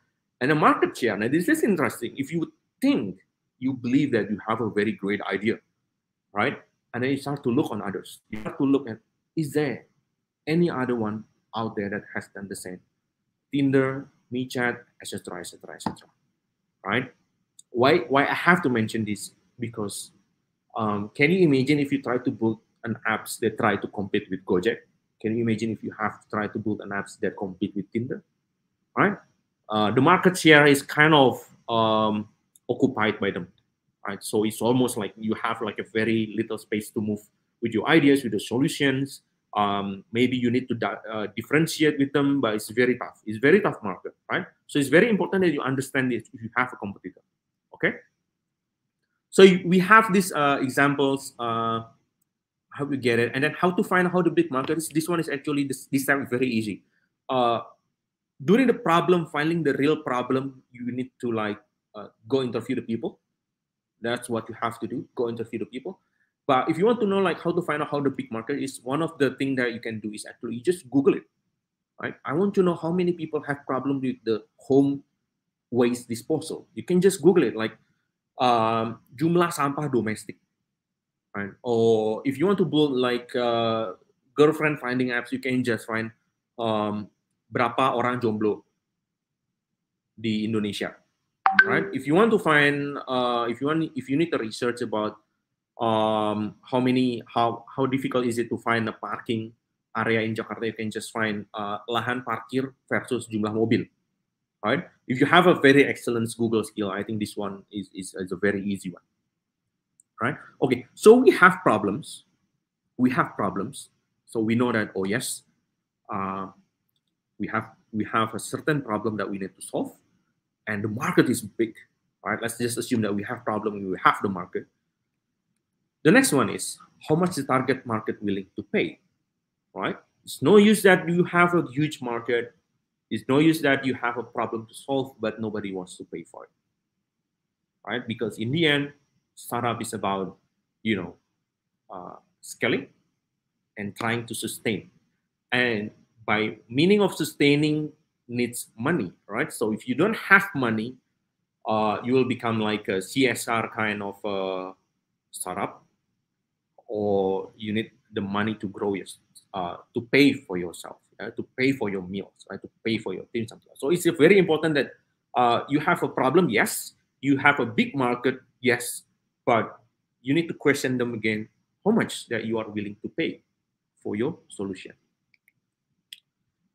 S4: and the market share. Now this is interesting. If you think you believe that you have a very great idea, right, and then you start to look on others, you start to look at is there any other one out there that has done the same? Tinder, WeChat, etc., etc., etc right? Why why I have to mention this because um, can you imagine if you try to build an apps that try to compete with Gojek? Can you imagine if you have to try to build an apps that compete with Tinder? Right? Uh, the market share is kind of um, occupied by them, right? So it's almost like you have like a very little space to move with your ideas, with the solutions, um, maybe you need to uh, differentiate with them, but it's very tough. It's very tough market, right? So it's very important that you understand if you have a competitor. Okay. So we have these uh, examples. Uh, how we get it, and then how to find how the big market is. This one is actually this, this time very easy. Uh, during the problem, finding the real problem, you need to like uh, go interview the people. That's what you have to do. Go interview the people but if you want to know like how to find out how the big market is, one of the thing that you can do is actually you just Google it. Right? I want to know how many people have problem with the home waste disposal. You can just Google it like um, jumlah sampah domestik. Right? Or if you want to build like uh, girlfriend finding apps, you can just find um, berapa orang jomblo di Indonesia. Right? If you want to find, uh, if you want, if you need to research about um, how many how how difficult is it to find a parking area in Jakarta? You can just find uh, lahan parkir versus jumlah mobil, right? If you have a very excellent Google skill, I think this one is, is, is a very easy one, right? Okay, so we have problems. We have problems. So we know that, oh yes, uh, we have we have a certain problem that we need to solve and the market is big, right? Let's just assume that we have problem, we have the market the next one is how much the target market willing to pay, right? It's no use that you have a huge market. It's no use that you have a problem to solve, but nobody wants to pay for it, right? Because in the end, startup is about, you know, uh, scaling and trying to sustain. And by meaning of sustaining needs money, right? So if you don't have money, uh, you will become like a CSR kind of uh, startup or you need the money to grow your, uh, to pay for yourself, to pay for your meals, right? To pay for your something. So it's very important that uh, you have a problem, yes. You have a big market, yes, but you need to question them again how much that you are willing to pay for your solution.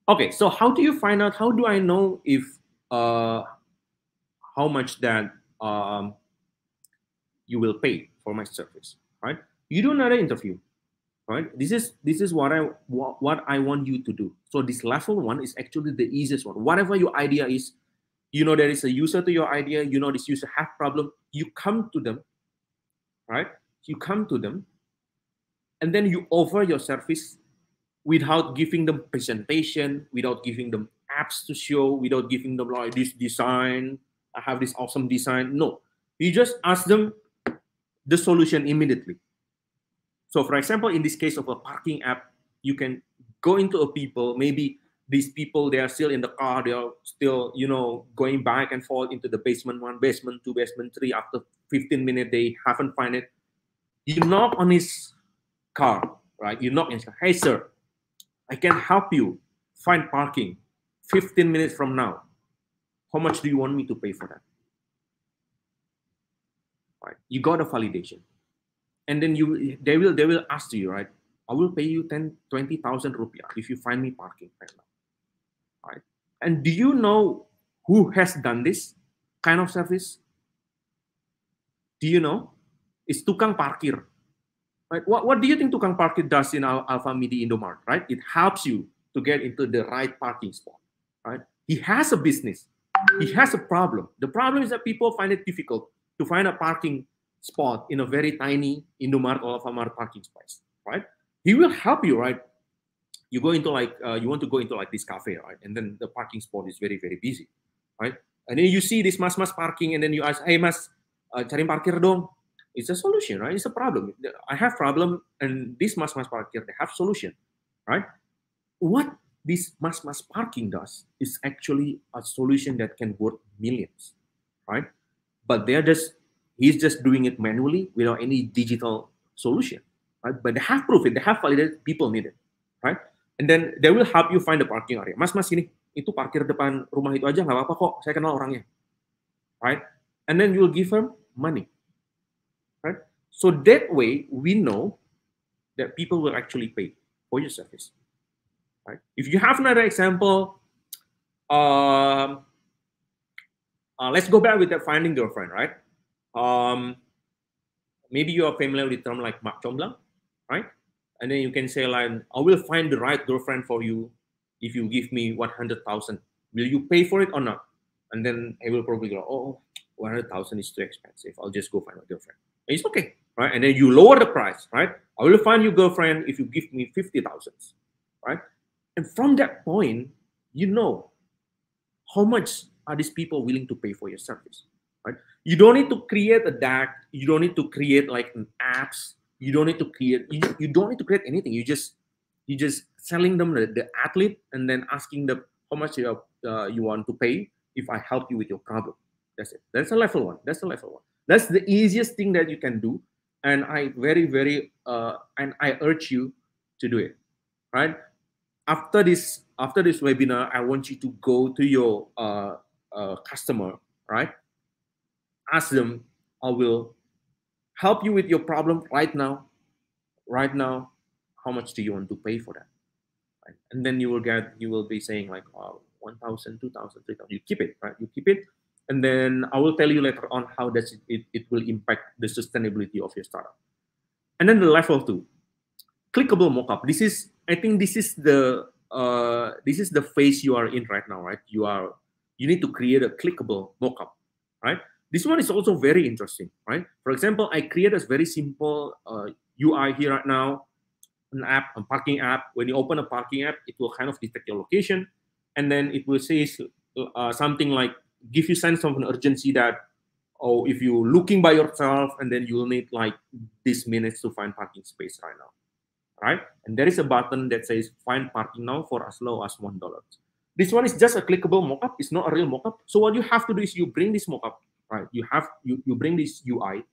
S4: Okay, so how do you find out? How do I know if uh, how much that um, you will pay for my service, right? you do another interview right this is this is what i what, i want you to do. So this level one is actually the easiest one. Whatever your idea is you know there is a user to your idea you know this user have problem you come to them right? You come to them and then you offer your service without giving them presentation without giving them apps to show without giving them like this design i have this awesome design. No. You just ask them the solution immediately so for example, in this case of a parking app, you can go into a people, maybe these people, they are still in the car, they are still, you know, going back and forth into the basement one, basement two, basement three. After 15 minutes, they haven't find it. You knock on his car, right? You knock his car. Hey, sir, I can help you find parking 15 minutes from now. How much do you want me to pay for that? Right. You got a validation. And then you they will they will ask you, right? I will pay you 10, 20,000 rupiah if you find me parking right now. Right. And do you know who has done this kind of service? Do you know? It's tukang parkir. Right? What, what do you think tukang parkir does in our Alpha Midi Indomaret? Right? It helps you to get into the right parking spot. Right? He has a business. He has a problem. The problem is that people find it difficult to find a parking spot in a very tiny Indomaret or Alfamart parking space. Right? He will help you. Right? You go into like uh, you want to go into like this cafe, right? And then the parking spot is very very busy, right? And then you see this mas mas parking, and then you ask, hey mas, uh, cari parkir dong. It's a solution, right? It's a problem. I have problem, and this mas mas parkir they have solution, right? What this mass mass parking does is actually a solution that can worth millions, right? But they're just he's just doing it manually without any digital solution, right? But they have proof it, they have validated people need it, right? And then they will help you find the parking area. Mas, mas ini itu parkir depan rumah itu aja nggak apa-apa kok. Saya kenal orangnya, right? And then you will give them money, right? So that way we know that people will actually pay for your service, right? If you have another example, um, uh, let's go back with that finding girlfriend, right? Um, maybe you are familiar with term like mak comblang, right? and then you can say like i will find the right girlfriend for you if you give me 100000 will you pay for it or not? And then he will probably go oh 100000 is too expensive. I'll just go find a girlfriend. And it's okay right? And then you lower the price right? I will find you girlfriend if you give me 50000 right? And from that point you know how much are these people willing to pay for your service right? You don't need to create a deck you don't need to create like an apps. You don't need to create you, you don't need to create anything. You just you just selling them the, the athlete and then asking them how much you have, uh, you want to pay if i help you with your problem. That's it. That's a level one. That's a level one. That's the easiest thing that you can do. And i very very uh, and i urge you to do it right? After this after this webinar i want you to go to your uh, uh, customer right ask them i will help you with your problem right now. Right now how much do you want to pay for that? Right? and then you will get you will be saying like oh, 1000 2000 3000 you keep it right? You keep it. And then i will tell you later on how does it, it, it will impact the sustainability of your startup. And then the level two. Clickable mockup. This is i think this is the uh, this is the phase you are in right now right? You are you need to create a clickable mockup right this one is also very interesting, right? For example, I create a very simple uh, UI here right now, an app, a parking app. When you open a parking app, it will kind of detect your location, and then it will say uh, something like, give you sense of an urgency that, oh, if you're looking by yourself, and then you will need like this minutes to find parking space right now, right? And there is a button that says find parking now for as low as one dollar. This one is just a clickable mockup. It's not a real mockup. So what you have to do is you bring this mockup right? You have you you bring this UI,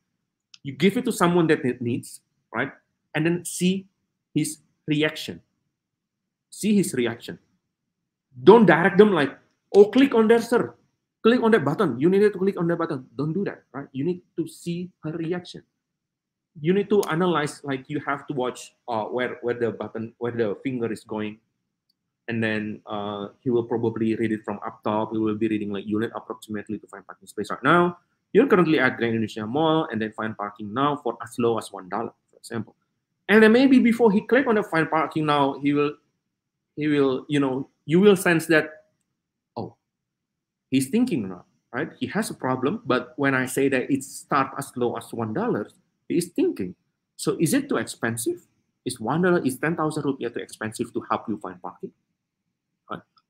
S4: you give it to someone that it needs, right? And then see his reaction. See his reaction. Don't direct them like, oh, click on that, sir. Click on that button. You needed to click on that button. Don't do that, right? You need to see her reaction. You need to analyze, like you have to watch uh, where where the button, where the finger is going, and then uh, he will probably read it from up top. He will be reading like unit approximately to find parking space right now. You're currently at Grand Indonesia Mall and then find parking now for as low as one dollar, for example. And then maybe before he click on the find parking now, he will, he will, you know, you will sense that, oh, he's thinking now, right? He has a problem, but when I say that it start as low as one dollar, he is thinking. So is it too expensive? Is one dollar is ten thousand rupiah too expensive to help you find parking?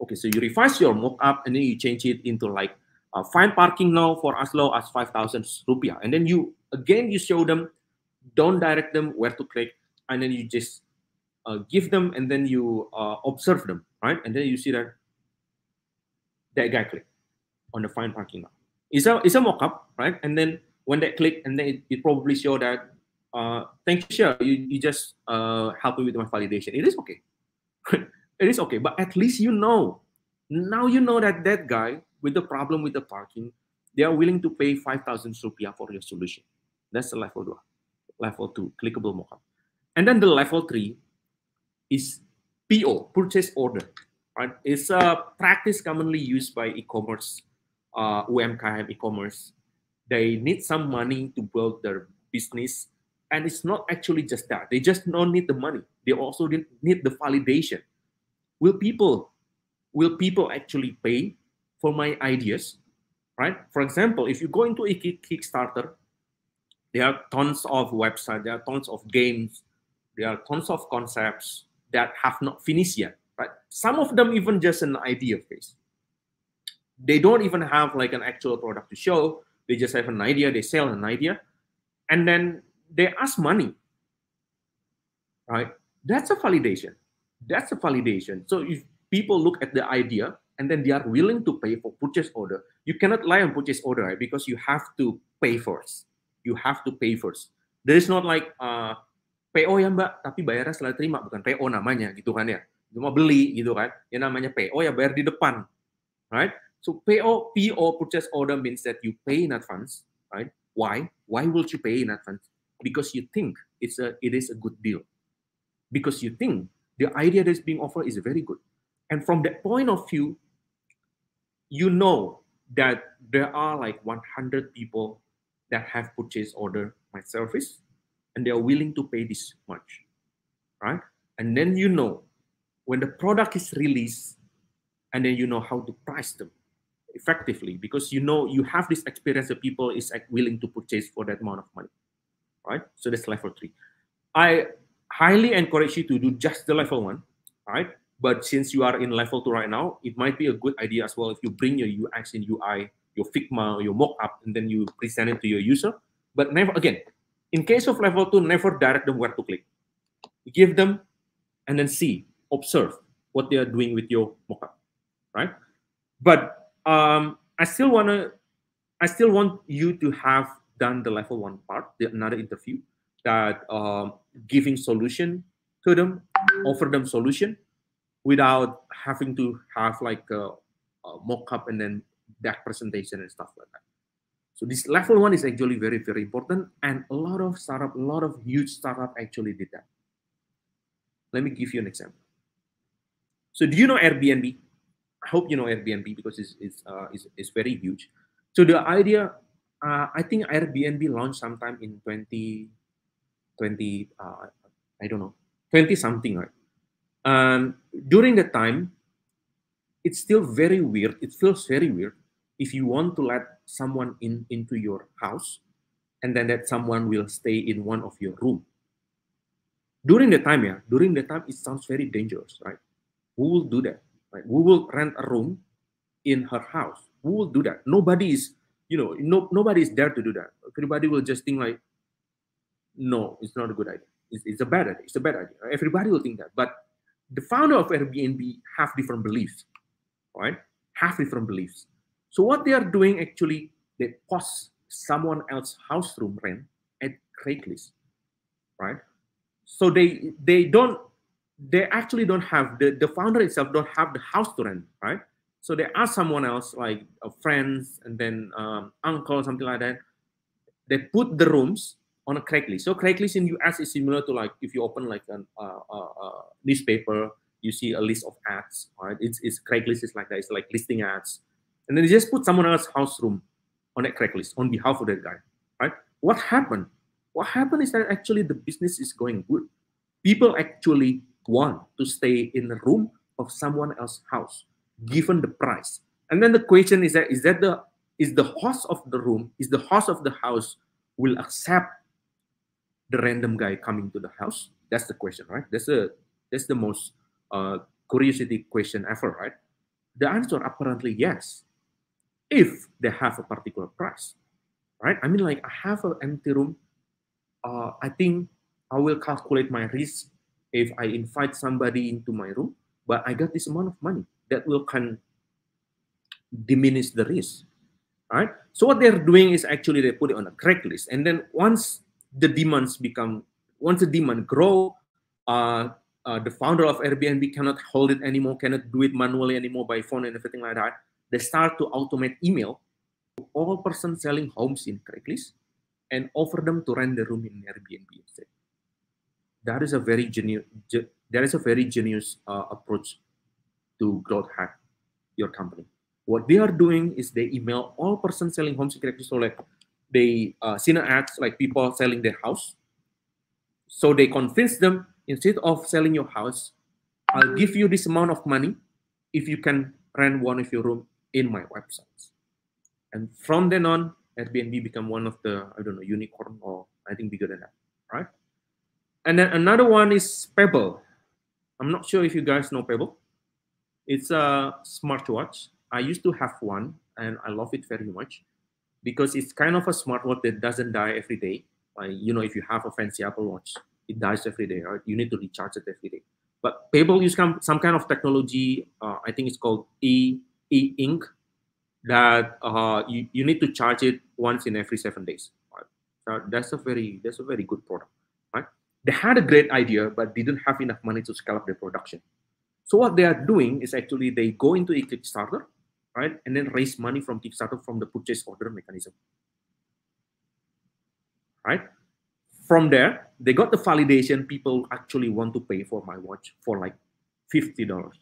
S4: Okay, so you revise your mockup and then you change it into like uh, find parking now for as low as 5,000 rupiah. And then you, again, you show them, don't direct them where to click. And then you just uh, give them and then you uh, observe them, right? And then you see that that guy click on the find parking now. It's a, it's a mockup, right? And then when they click and then it, it probably show that, uh, thank you, sure, you, you just uh, help me with my validation. It is okay. *laughs* it is okay but at least you know now you know that that guy with the problem with the parking, they are willing to pay 5,000 rupiah for your solution. That's the level two. Level two, clickable mockup. And then the level three is PO, purchase order. Right? It's a practice commonly used by e-commerce, uh, UMKM e-commerce. They need some money to build their business. And it's not actually just that. They just don't need the money. They also need the validation. Will people will people actually pay for my ideas? Right? For example, if you go into a Kickstarter, there are tons of websites, there are tons of games, there are tons of concepts that have not finished yet. Right? Some of them even just an idea phase. They don't even have like an actual product to show. They just have an idea, they sell an idea, and then they ask money. Right? That's a validation. That's a validation. So if people look at the idea and then they are willing to pay for purchase order, you cannot lie on purchase order, right? Because you have to pay first. You have to pay first. There is not like uh, PO ya mbak, tapi bayarnya setelah terima, bukan PO namanya gitu kan ya. Cuma beli gitu kan, ya namanya PO ya bayar di depan, right? So PO, PO purchase order means that you pay in advance, right? Why? Why will you pay in advance? Because you think it's a it is a good deal. Because you think the idea that is being offered is very good. And from that point of view, you know that there are like 100 people that have purchased order my service and they are willing to pay this much, right? And then you know when the product is released and then you know how to price them effectively because you know you have this experience that people is willing to purchase for that amount of money, right? So that's level three. I highly encourage you to do just the level one, right? But since you are in level two right now, it might be a good idea as well if you bring your UX and UI, your Figma, your mockup, and then you present it to your user. But never again, in case of level two, never direct them where to click. Give them and then see, observe what they are doing with your mockup, right? But um, I still wanna, I still want you to have done the level one part, the, another interview that um, giving solution to them, offer them solution, without having to have like a, a mock-up and then that presentation and stuff like that. So this level one is actually very, very important. And a lot of startup, a lot of huge startup actually did that. Let me give you an example. So do you know Airbnb? I hope you know Airbnb because it's, it's, uh, it's, it's very huge. So the idea, uh, I think Airbnb launched sometime in 2020, uh, I don't know, 20 something, right? Um, during the time, it's still very weird. It feels very weird if you want to let someone in into your house, and then that someone will stay in one of your room. During the time, yeah, during the time, it sounds very dangerous, right? Who will do that? Right? Who will rent a room in her house? Who will do that? Nobody is, you know, no, nobody is there to do that. Everybody will just think like, no, it's not a good idea. It's, it's a bad idea. It's a bad idea. Everybody will think that, but the founder of Airbnb have different beliefs, right? Have different beliefs. So what they are doing actually, they post someone else house room rent at Craigslist, right? So they they don't they actually don't have the the founder itself don't have the house to rent, right? So they ask someone else like a friends and then um, uncle something like that. They put the rooms on a Craigslist. So Craigslist in US is similar to like if you open like a uh, uh, uh, newspaper, you see a list of ads. Right? It's, it's Craigslist is like that. It's like listing ads, and then you just put someone else's house room on that Craigslist on behalf of that guy. Right? What happened? What happened is that actually the business is going good. People actually want to stay in the room of someone else's house, given the price. And then the question is that is that the is the host of the room, is the host of the house will accept the random guy coming to the house? That's the question, right? That's the that's the most uh, curiosity question ever, right? The answer apparently yes, if they have a particular price, right? I mean, like I have an empty room. Uh, I think I will calculate my risk if I invite somebody into my room, but I got this amount of money that will can diminish the risk, right? So what they're doing is actually they put it on a Craigslist, and then once the demands become once the demand grow uh, uh, the founder of airbnb cannot hold it anymore cannot do it manually anymore by phone and everything like that they start to automate email to all persons selling homes in Craigslist and offer them to rent the room in Airbnb instead. That is a very genuine, that is a very genius uh, approach to growth hack your company. What they are doing is they email all persons selling homes in Craigslist. So like they uh, see ads like people selling their house. So they convince them instead of selling your house, I'll give you this amount of money if you can rent one of your room in my websites. And from then on, Airbnb become one of the I don't know unicorn or I think bigger than that, right? And then another one is Pebble. I'm not sure if you guys know Pebble. It's a smartwatch. I used to have one and I love it very much because it's kind of a smartwatch that doesn't die every day. Like, you know, if you have a fancy Apple Watch, it dies every day, right? You need to recharge it every day. But Pebble use some, some kind of technology. Uh, I think it's called e e ink that uh, you, you need to charge it once in every seven days. Right? So that's a very that's a very good product. Right? They had a great idea, but they didn't have enough money to scale up their production. So what they are doing is actually they go into a Kickstarter, right, and then raise money from Kickstarter from the purchase order mechanism. Right? From there, they got the validation people actually want to pay for my watch for like fifty dollars.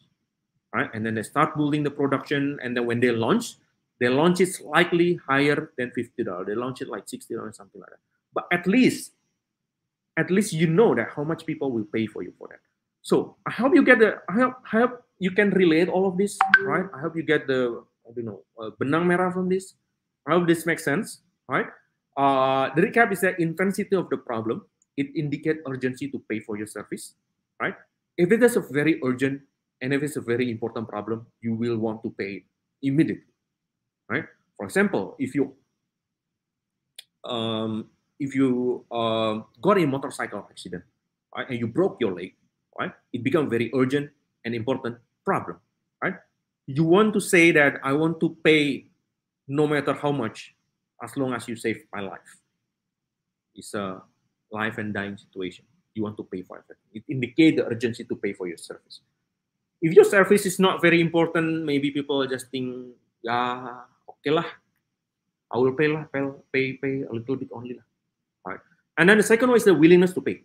S4: Right? And then they start building the production, and then when they launch, they launch it slightly higher than $50. They launch it like $60 or something like that. But at least, at least you know that how much people will pay for you for that. So I hope you get the, I I hope you can relate all of this, right? I hope you get the, you know, uh, benang merah from this. I hope this makes sense, right? Uh, the recap is the intensity of the problem. It indicates urgency to pay for your service, right? If it is a very urgent and if it's a very important problem, you will want to pay immediately right? For example, if you um, if you uh, got a motorcycle accident, right, and you broke your leg, right, it becomes very urgent and important problem, right? You want to say that I want to pay no matter how much, as long as you save my life. It's a life and dying situation. You want to pay for it. It indicates the urgency to pay for your service. If your service is not very important, maybe people just think, yeah, okay lah, I will pay lah, pay, pay, pay a little bit only lah. Right. And then the second one is the willingness to pay.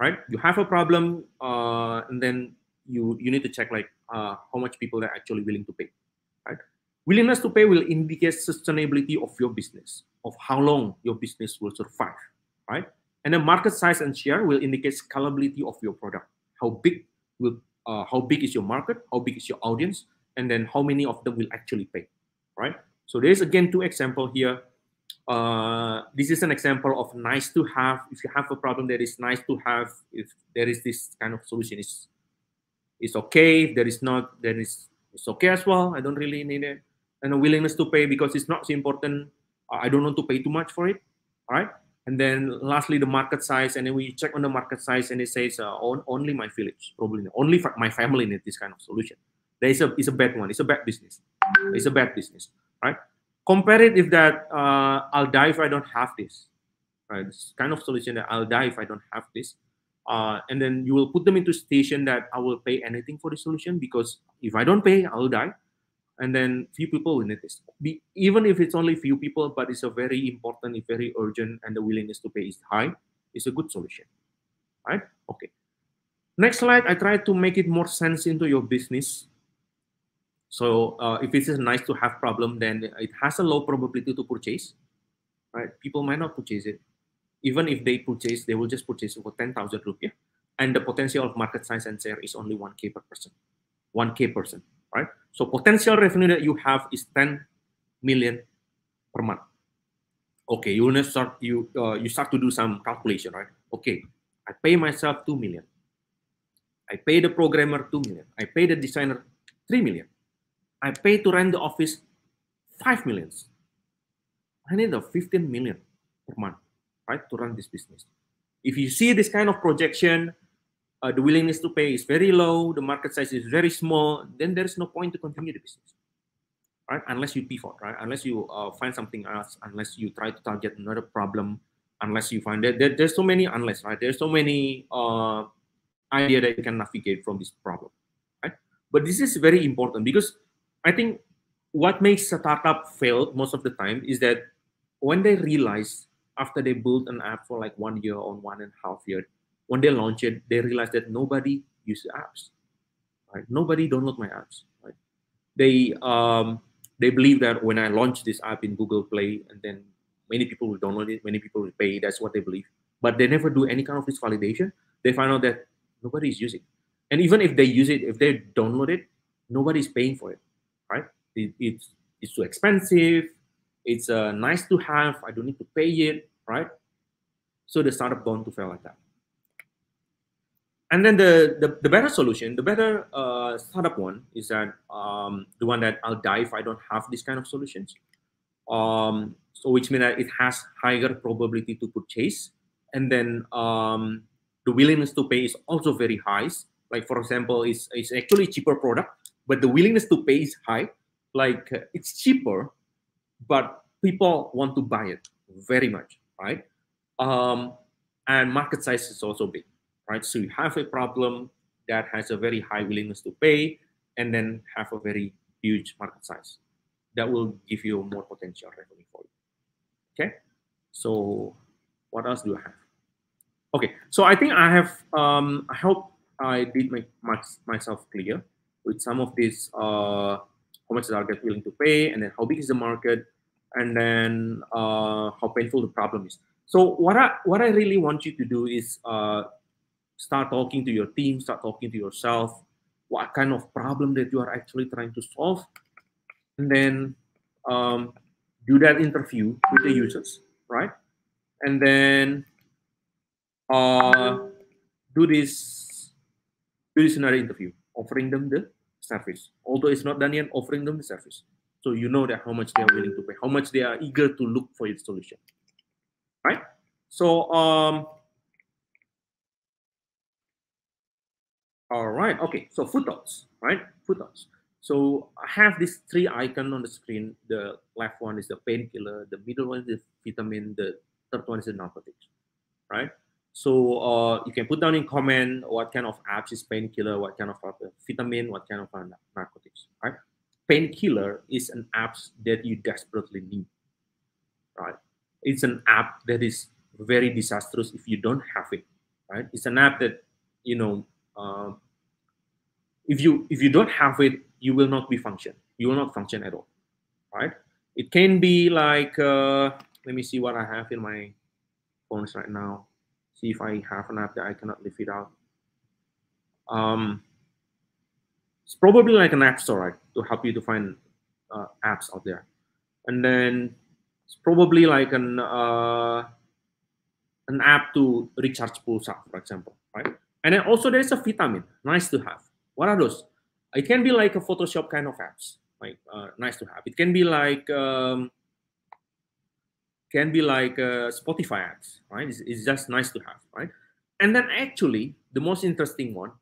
S4: Right. You have a problem, uh, and then you you need to check like uh, how much people are actually willing to pay. Right. Willingness to pay will indicate sustainability of your business, of how long your business will survive. Right. And the market size and share will indicate scalability of your product. How big will uh, how big is your market? How big is your audience? And then how many of them will actually pay? Right. So there is again two example here. Uh, this is an example of nice to have. If you have a problem that is nice to have, if there is this kind of solution, is it's okay. If there is not, then it's it's okay as well. I don't really need it. And a willingness to pay because it's not so important. I don't want to pay too much for it. All right. And then lastly, the market size. And then we check on the market size, and it says uh, on, only my village, probably only my family need this kind of solution. There is a it's a bad one. It's a bad business. It's a bad business right? Compare it if that uh, I'll die if I don't have this, right? This kind of solution that I'll die if I don't have this. Uh, and then you will put them into station that I will pay anything for the solution because if I don't pay, I'll die. And then few people will need this. Be, even if it's only few people, but it's a very important, very urgent, and the willingness to pay is high, it's a good solution, right? Okay. Next slide, I try to make it more sense into your business so uh, if it's a nice to have problem, then it has a low probability to purchase, right? People might not purchase it. Even if they purchase, they will just purchase for 10,000 rupiah. And the potential of market size and share is only 1K per person. 1K person, right? So potential revenue that you have is 10 million per month. Okay, you start you uh, you start to do some calculation, right? Okay, I pay myself 2 million. I pay the programmer 2 million. I pay the designer 3 million I pay to rent the office 5 millions. I need a 15 million per month, right, to run this business. If you see this kind of projection, uh, the willingness to pay is very low, the market size is very small, then there is no point to continue the business, right? Unless you pivot, right? Unless you uh, find something else, unless you try to target another problem, unless you find that there, there's so many unless, right? There's so many uh, idea that you can navigate from this problem, right? But this is very important because I think what makes a startup fail most of the time is that when they realize after they build an app for like one year or one and a half year, when they launch it, they realize that nobody uses apps. Right? Nobody download my apps. Right? They um, they believe that when I launch this app in Google Play, and then many people will download it, many people will pay. That's what they believe. But they never do any kind of this validation. They find out that nobody is using. And even if they use it, if they download it, nobody's paying for it, right? It, it's it's too expensive. It's uh, nice to have. I don't need to pay it, right? So the startup bound to fail like that. And then the, the, the better solution, the better uh, startup one is that um, the one that I'll die if I don't have this kind of solutions. Um, so which means that it has higher probability to purchase. And then um, the willingness to pay is also very high. Like for example, it's, it's actually cheaper product, but the willingness to pay is high. Like uh, it's cheaper, but people want to buy it very much, right? Um, and market size is also big right? So you have a problem that has a very high willingness to pay and then have a very huge market size. That will give you more potential revenue for you. Okay, so what else do I have? Okay, so I think I have, um, I hope I did make much, myself clear with some of these, uh, how much the target willing to pay, and then how big is the market, and then uh, how painful the problem is. So what I what I really want you to do is uh, start talking to your team, start talking to yourself, what kind of problem that you are actually trying to solve, and then um, do that interview with the users, right? And then uh, do this do this another interview, offering them the service. Although it's not done yet, offering them the service. So you know that how much they are willing to pay, how much they are eager to look for your solution. Right? So um, All right, okay, so footnotes, right? Footnotes. So I have these three icon on the screen. The left one is the painkiller, the middle one is the vitamin, the third one is the narcotic, right? So uh, you can put down in comment what kind of apps is painkiller, what kind of uh, vitamin, what kind of uh, narcotics, right? Painkiller is an app that you desperately need, right? It's an app that is very disastrous if you don't have it, right? It's an app that, you know, uh, if you if you don't have it, you will not be function. You will not function at all, right? It can be like uh, let me see what I have in my phones right now. See if I have an app that I cannot live without. Um, it's probably like an app store, right, to help you to find uh, apps out there, and then it's probably like an uh, an app to recharge pulsa, for example, right? And then also there's a vitamin, nice to have. What are those? It can be like a Photoshop kind of apps, like uh, nice to have. It can be like um, can be like uh, Spotify apps, right? It's, it's just nice to have, right? And then actually the most interesting one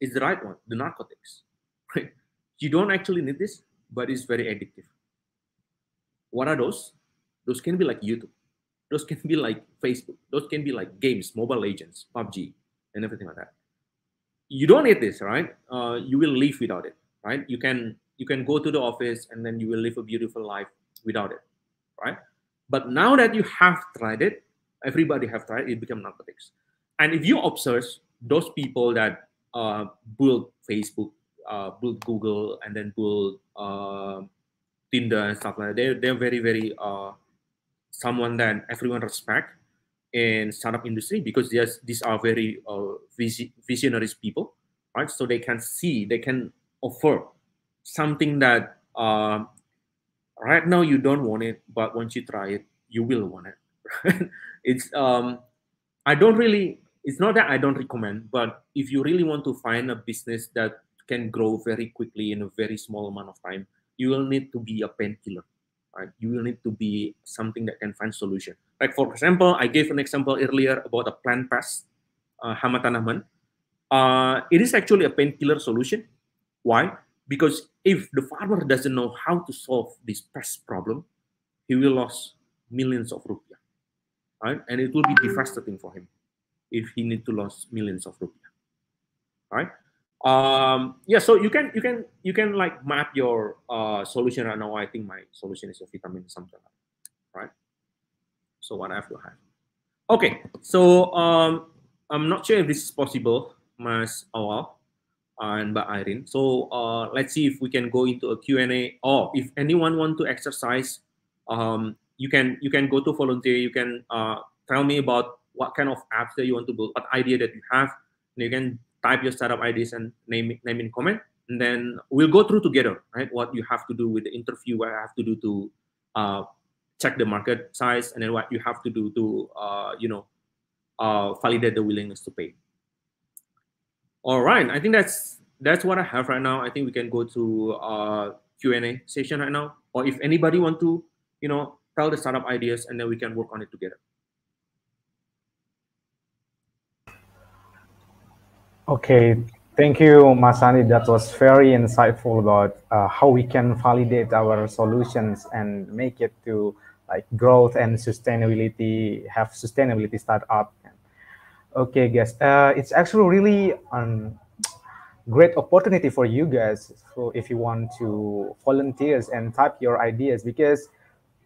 S4: is the right one, the narcotics, *laughs* right? You don't actually need this, but it's very addictive. What are those? Those can be like YouTube. Those can be like Facebook. Those can be like games, Mobile Legends, PUBG, and everything like that. You don't need this, right? Uh, you will live without it, right? You can you can go to the office and then you will live a beautiful life without it, right? But now that you have tried it, everybody have tried it, it become narcotics. And if you observe those people that uh, build Facebook, uh, Google, and then build uh, Tinder and stuff like that, they're, they're very, very uh, someone that everyone respect in startup industry because yes, these are very uh, visionary people, right? So they can see, they can offer something that uh, right now you don't want it, but once you try it, you will want it. *laughs* it's um, I don't really. It's not that I don't recommend, but if you really want to find a business that can grow very quickly in a very small amount of time, you will need to be a painkiller right? You will need to be something that can find solution. Like for example, I gave an example earlier about a plant pest, uh, hama tanaman. Uh, it is actually a painkiller solution. Why? Because if the farmer doesn't know how to solve this pest problem, he will lose millions of rupiah, right? And it will be devastating for him if he need to lose millions of rupiah, right? Um, yeah, so you can you can you can like map your uh, solution right now. I think my solution is a vitamin something, right? So what I have to have. Okay, so um, I'm not sure if this is possible, Mas Awal and Mbak Irene. So uh, let's see if we can go into a Q&A or if anyone want to exercise, um, you can you can go to volunteer. You can uh, tell me about what kind of apps that you want to build, what idea that you have. And you can type your startup ideas and name name in comment. And then we'll go through together, right? What you have to do with the interview, what I have to do to uh, check the market size, and then what you have to do to, uh, you know, uh, validate the willingness to pay. All right, I think that's that's what I have right now. I think we can go to uh, Q and A session right now, or if anybody want to, you know, tell the startup ideas, and then we can work on it together.
S3: Okay, thank you, Mas Sandy. That was very insightful about uh, how we can validate our solutions and make it to like growth and sustainability, have sustainability start up. Okay, guys. Uh, it's actually really a um, great opportunity for you guys. So if you want to volunteers and type your ideas, because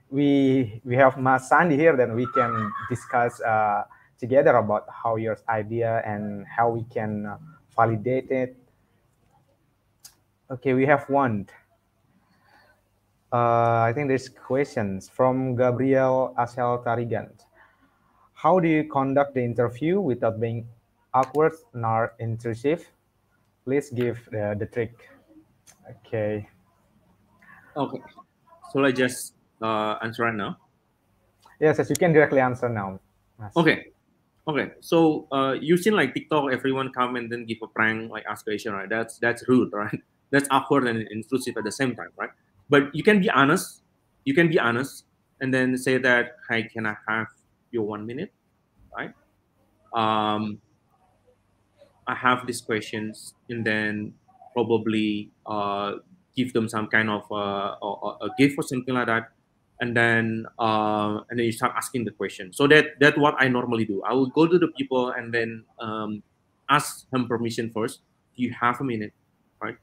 S3: we we have Mas Sandy here, then we can discuss uh, together about how your idea and how we can uh, validate it. Okay, we have one. Uh, I think there's questions from Gabriel Asel Tarigan. How do you conduct the interview without being awkward nor intrusive? Please give the, the trick. Okay.
S4: Okay. So I just uh, answer right now?
S3: Yes, yes, you can directly answer now.
S4: Yes. Okay. Okay. So uh, using like TikTok, everyone come and then give a prank, like ask question, right? That's that's rude, *laughs* right? That's awkward and intrusive at the same time, right? But you can be honest. You can be honest and then say that, "Hi, can I have your one minute, right? Um, I have these questions, and then probably uh, give them some kind of uh, a, a gift or something like that, and then uh, and then you start asking the question. So that that's what I normally do. I will go to the people and then um, ask them permission first. Do you have a minute, right?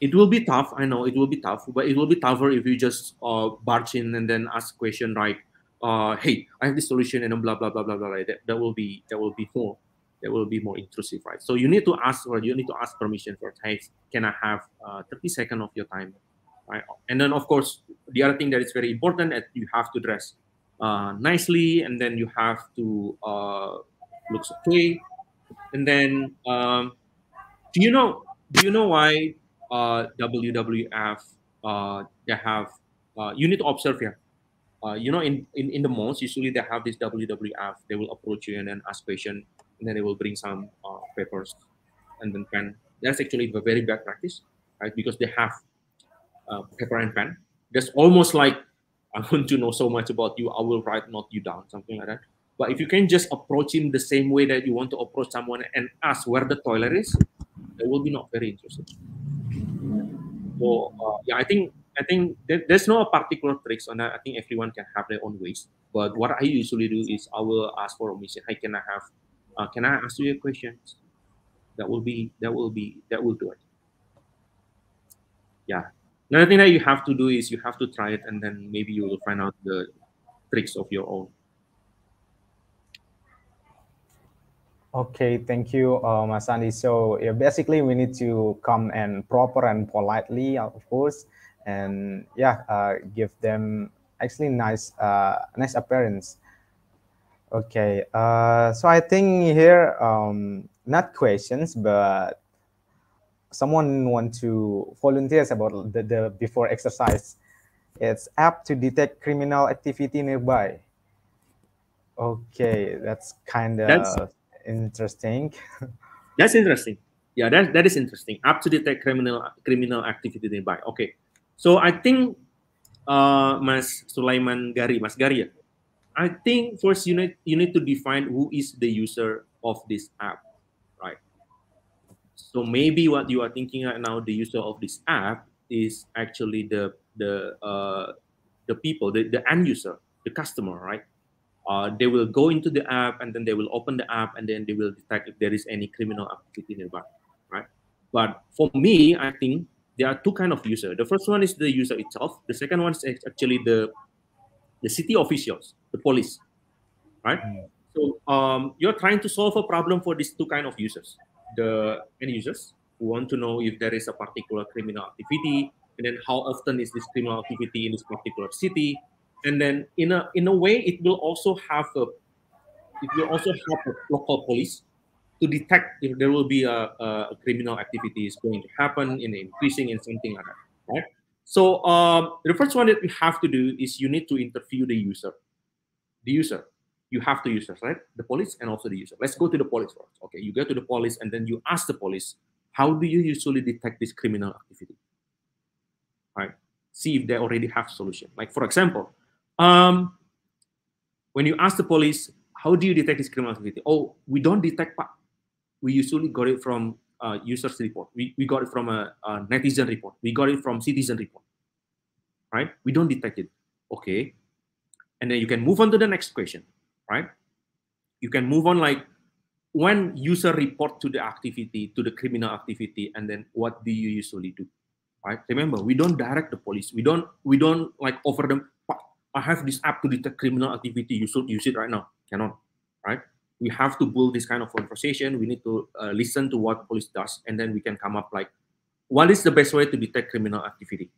S4: It will be tough. I know it will be tough, but it will be tougher if you just uh, barge in and then ask question right uh, hey, I have this solution and blah blah blah blah blah. That, that will be that will be more that will be more intrusive, right? So you need to ask or you need to ask permission first. Hey, can I have uh, 30 seconds of your time, right? And then of course the other thing that is very important is you have to dress uh, nicely, and then you have to uh, okay, and then um, do you know do you know why uh, WWF uh, they have uh, you need to observe here uh, you know, in, in, in the malls, usually they have this WWF. They will approach you and then ask question, and then they will bring some uh, papers and then pen. That's actually a very bad practice, right? Because they have uh, paper and pen. That's almost like I want to know so much about you. I will write note you down, something like that. But if you can just approach him the same way that you want to approach someone and ask where the toilet is, it will be not very interesting. So uh, yeah, I think I think there's no particular tricks on that. I think everyone can have their own ways. But what I usually do is I will ask for permission. Hey, can I have? Uh, can I ask you a question? That will be. That will be. That will do it. Yeah. Another thing that you have to do is you have to try it, and then maybe you will find out the tricks of your own.
S3: Okay, thank you, uh, Mas Sandy. So yeah, basically we need to come and proper and politely, of course, and yeah, uh, give them actually nice uh, nice appearance. Okay, uh, so I think here um, not questions, but someone want to volunteers about the, the before exercise. It's app to detect criminal activity nearby. Okay, that's kind of interesting. *laughs*
S4: that's interesting. Yeah, that, that is interesting. App to detect criminal criminal activity nearby. Okay, so I think uh, Mas Sulaiman Gari, Mas Gari, ya? I think first you need you need to define who is the user of this app? So maybe what you are thinking right now, the user of this app is actually the the uh, the people, the, the end user, the customer, right? Uh, they will go into the app and then they will open the app and then they will detect if there is any criminal activity nearby, right? But for me, I think there are two kind of user. The first one is the user itself. The second one is actually the the city officials, the police, right? Mm. So um, you're trying to solve a problem for these two kind of users. The end users who want to know if there is a particular criminal activity, and then how often is this criminal activity in this particular city, and then in a in a way it will also have a it will also help local police to detect if there will be a, a criminal activity is going to happen in increasing in something like that, right? So um, the first one that we have to do is you need to interview the user. The user, you have to users, right? The police and also the user. Let's go to the police first. Okay, you go to the police and then you ask the police, how do you usually detect this criminal activity? Right? See if they already have solution. Like for example, um, when you ask the police, how do you detect this criminal activity? Oh, we don't detect, we usually got it from uh, users report. We, we got it from a, a, netizen report. We got it from citizen report, right? We don't detect it. Okay. And then you can move on to the next question, right? You can move on like when user report to the activity, to the criminal activity, and then what do you usually do, right? Remember, we don't direct the police. We don't, we don't like offer them, I have this app to detect criminal activity. You should use it right now. Cannot, right? we have to build this kind of conversation. We need to uh, listen to what police does, and then we can come up like, what is the best way to detect criminal activity,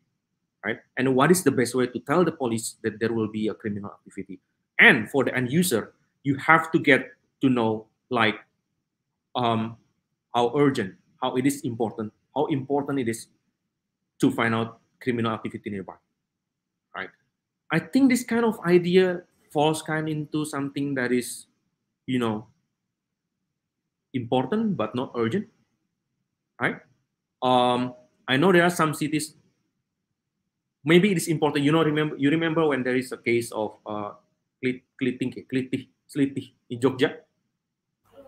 S4: right? And what is the best way to tell the police that there will be a criminal activity? And for the end user, you have to get to know like um, how urgent, how it is important, how important it is to find out criminal activity nearby, right? I think this kind of idea falls kind into something that is you know, important but not urgent, right? Um, I know there are some cities. Maybe it is important. You know, remember you remember when there is a case of uh, Kliting, Klitih, Sliti in Jogja,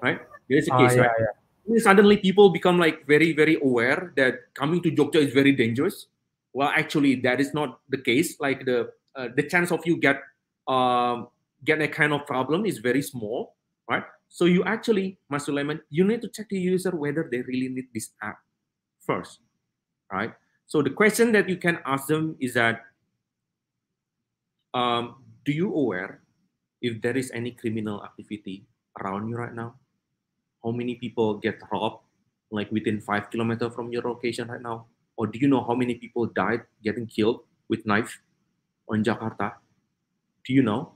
S4: right? There is a ah, case, uh, yeah, right? Yeah. Suddenly, people become like very, very aware that coming to Jogja is very dangerous. Well, actually, that is not the case. Like the uh, the chance of you get um, get a kind of problem is very small right? So you actually, Mas Sulaiman, you need to check the user whether they really need this app first, right? So the question that you can ask them is that, um, do you aware if there is any criminal activity around you right now? How many people get robbed like within five kilometers from your location right now? Or do you know how many people died getting killed with knife on Jakarta? Do you know?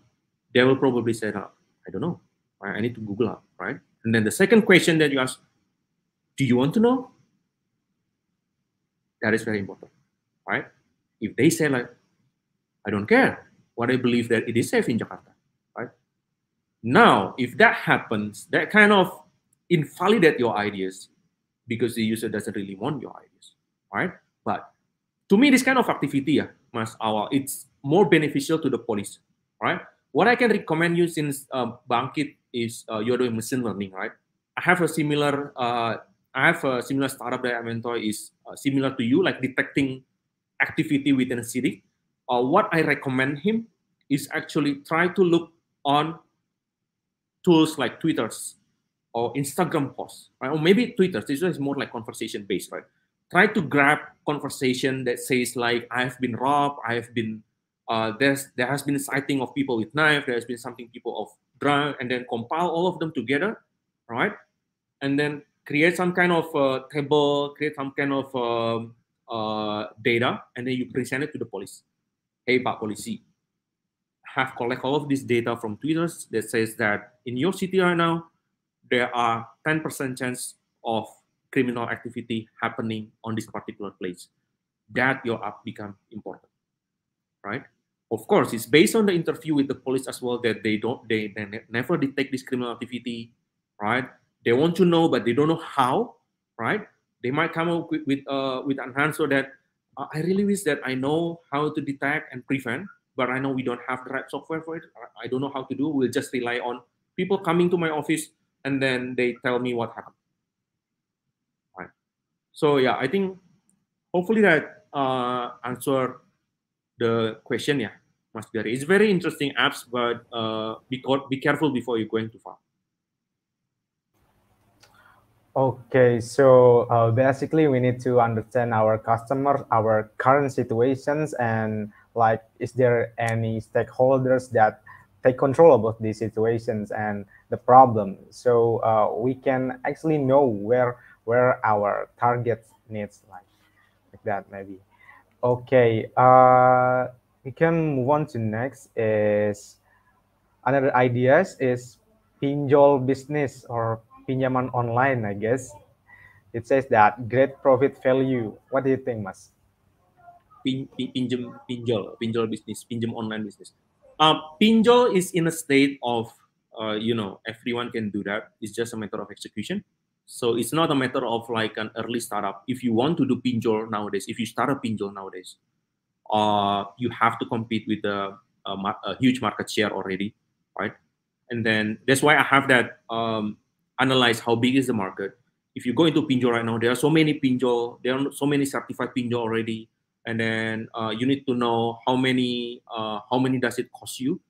S4: They will probably say, that I don't know. I need to Google up, right? And then the second question that you ask, do you want to know? That is very important, right? If they say like, I don't care, what I believe that it is safe in Jakarta? Now, if that happens, that kind of invalidate your ideas because the user doesn't really want your ideas, right? But to me, this kind of activity, yeah, Mas Awal, it's more beneficial to the police, right? What I can recommend you since uh, Bangkit is uh, you're doing machine learning, right? I have a similar uh, I have a similar startup that I mentor is uh, similar to you, like detecting activity within a city. Uh, what I recommend him is actually try to look on tools like Twitter's or Instagram posts, right? Or maybe Twitter. This is more like conversation based, right? Try to grab conversation that says like I have been robbed, I have been uh, there's there has been a sighting of people with knife, there has been something people of drug and then compile all of them together, right? And then create some kind of uh, table, create some kind of um, uh, data, and then you present it to the police. Hey, Pak Polisi, have collect all of this data from Twitter that says that in your city right now, there are 10% chance of criminal activity happening on this particular place. That your app become important, right? of course, it's based on the interview with the police as well that they don't, they, they never detect this criminal activity, right? They want to know, but they don't know how, right? They might come up with with, uh, with an answer that uh, I really wish that I know how to detect and prevent, but I know we don't have the right software for it. I don't know how to do. We'll just rely on people coming to my office and then they tell me what happened. Right. So yeah, I think hopefully that uh, answer the question yeah Mas Gari. It's very interesting apps, but uh, be, be careful before you're going too far.
S3: Okay, so uh, basically we need to understand our customers, our current situations, and like, is there any stakeholders that take control about these situations and the problem, so uh, we can actually know where where our target needs like like that maybe. Okay, uh, we can move on to next is another ideas is pinjol business or pinjaman online, I guess. It says that great profit value. What do you think, Mas?
S4: Pin, pin, pinjam, pinjol, pinjol business, pinjam online business. Uh, pinjol is in a state of, uh, you know, everyone can do that. It's just a matter of execution. So it's not a matter of like an early startup. If you want to do pinjol nowadays, if you start a pinjol nowadays, uh, you have to compete with a, a, a huge market share already, right? And then that's why I have that um, analyze how big is the market. If you go into pinjol right now, there are so many pinjol, there are so many certified pinjol already, and then uh, you need to know how many uh, how many does it cost you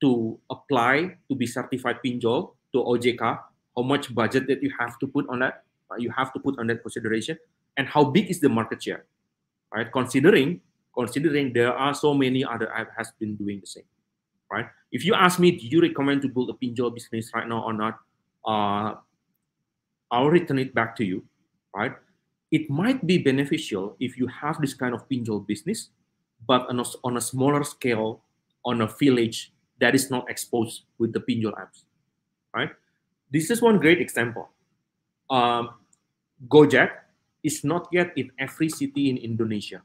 S4: to apply to be certified pinjol to OJK, how much budget that you have to put on that, uh, you have to put on that consideration, and how big is the market share, right? Considering considering there are so many other apps has been doing the same, right? If you ask me, do you recommend to build a pinjol business right now or not? uh, I'll return it back to you, right? It might be beneficial if you have this kind of pinjol business, but on a, on a smaller scale, on a village that is not exposed with the pinjol apps, right? This is one great example. Um, Gojek is not yet in every city in Indonesia,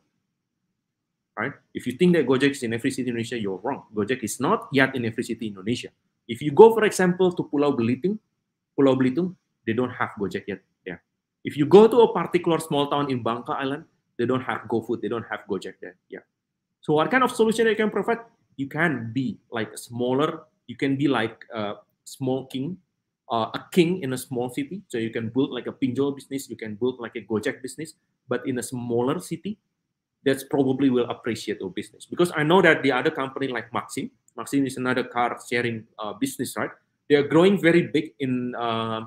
S4: right? If you think that Gojek is in every city in Indonesia, you're wrong. Gojek is not yet in every city in Indonesia. If you go, for example, to Pulau Belitung, Pulau Belitung, they don't have Gojek yet. If you go to a particular small town in Bangka Island, they don't have GoFood, they don't have Gojek there. Yeah. So what kind of solution you can provide? You can be like a smaller, you can be like a small king, uh, a king in a small city. So you can build like a pinjol business, you can build like a Gojek business, but in a smaller city, that's probably will appreciate your business. Because I know that the other company like Maxim, Maxim is another car sharing uh, business, right? they are growing very big in uh,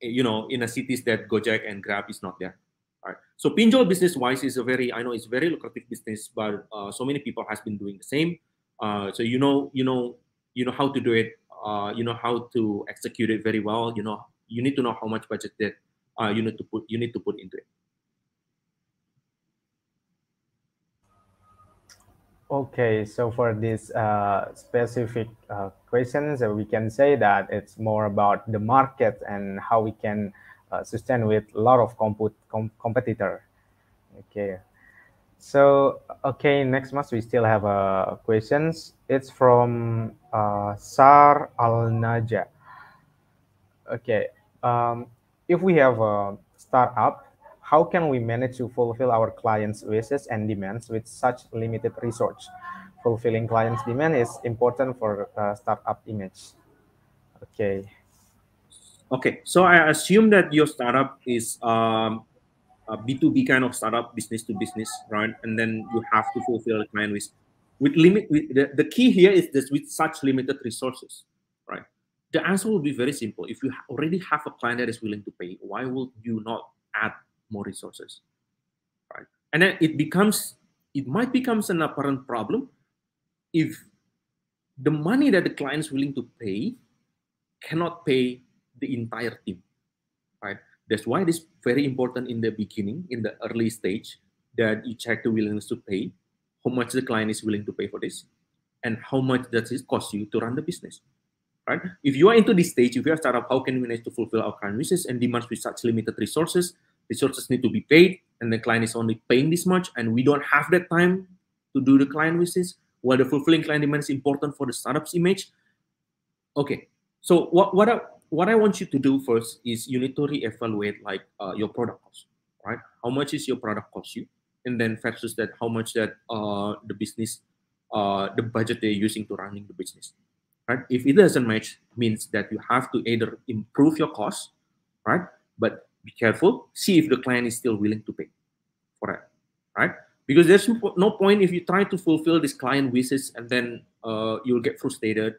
S4: you know in the cities that Gojek and Grab is not there. All right. So pinjol business wise is a very I know it's very lucrative business, but uh, so many people has been doing the same. Uh, so you know you know you know how to do it. Uh, you know how to execute it very well. You know you need to know how much budget that uh, you need to put you need to put into it.
S3: Okay, so for this uh, specific uh, questions, we can say that it's more about the market and how we can uh, sustain with a lot of com competitor. Okay, so okay, next month we still have uh, questions. It's from uh, Sar Al Naja. Okay, um, if we have a startup how can we manage to fulfill our clients' wishes and demands with such limited resource? Fulfilling clients' demand is important for a startup image. Okay.
S4: Okay, so I assume that your startup is um, a B2B kind of startup, business to business, right? And then you have to fulfill the client with, with limit. With the, the key here is this with such limited resources, right? The answer will be very simple. If you already have a client that is willing to pay, why would you not add more resources, right? And then it becomes, it might becomes an apparent problem if the money that the client is willing to pay cannot pay the entire team, right? That's why it is very important in the beginning, in the early stage, that you check the willingness to pay, how much the client is willing to pay for this, and how much does it cost you to run the business, right? If you are into this stage, if you are a startup, how can we manage to fulfill our current wishes and demands with such limited resources? Resources need to be paid and the client is only paying this much and we don't have that time to do the client wishes while the fulfilling client demand is important for the startup's image. Okay so what what I, what I want you to do first is you need to reevaluate like uh, your product cost right? How much is your product cost you? And then versus that how much that uh, the business uh, the budget they're using to running the business right? If it doesn't match means that you have to either improve your cost right? But be careful. See if the client is still willing to pay for it, right? Because there's no point if you try to fulfill this client wishes and then uh, you'll get frustrated.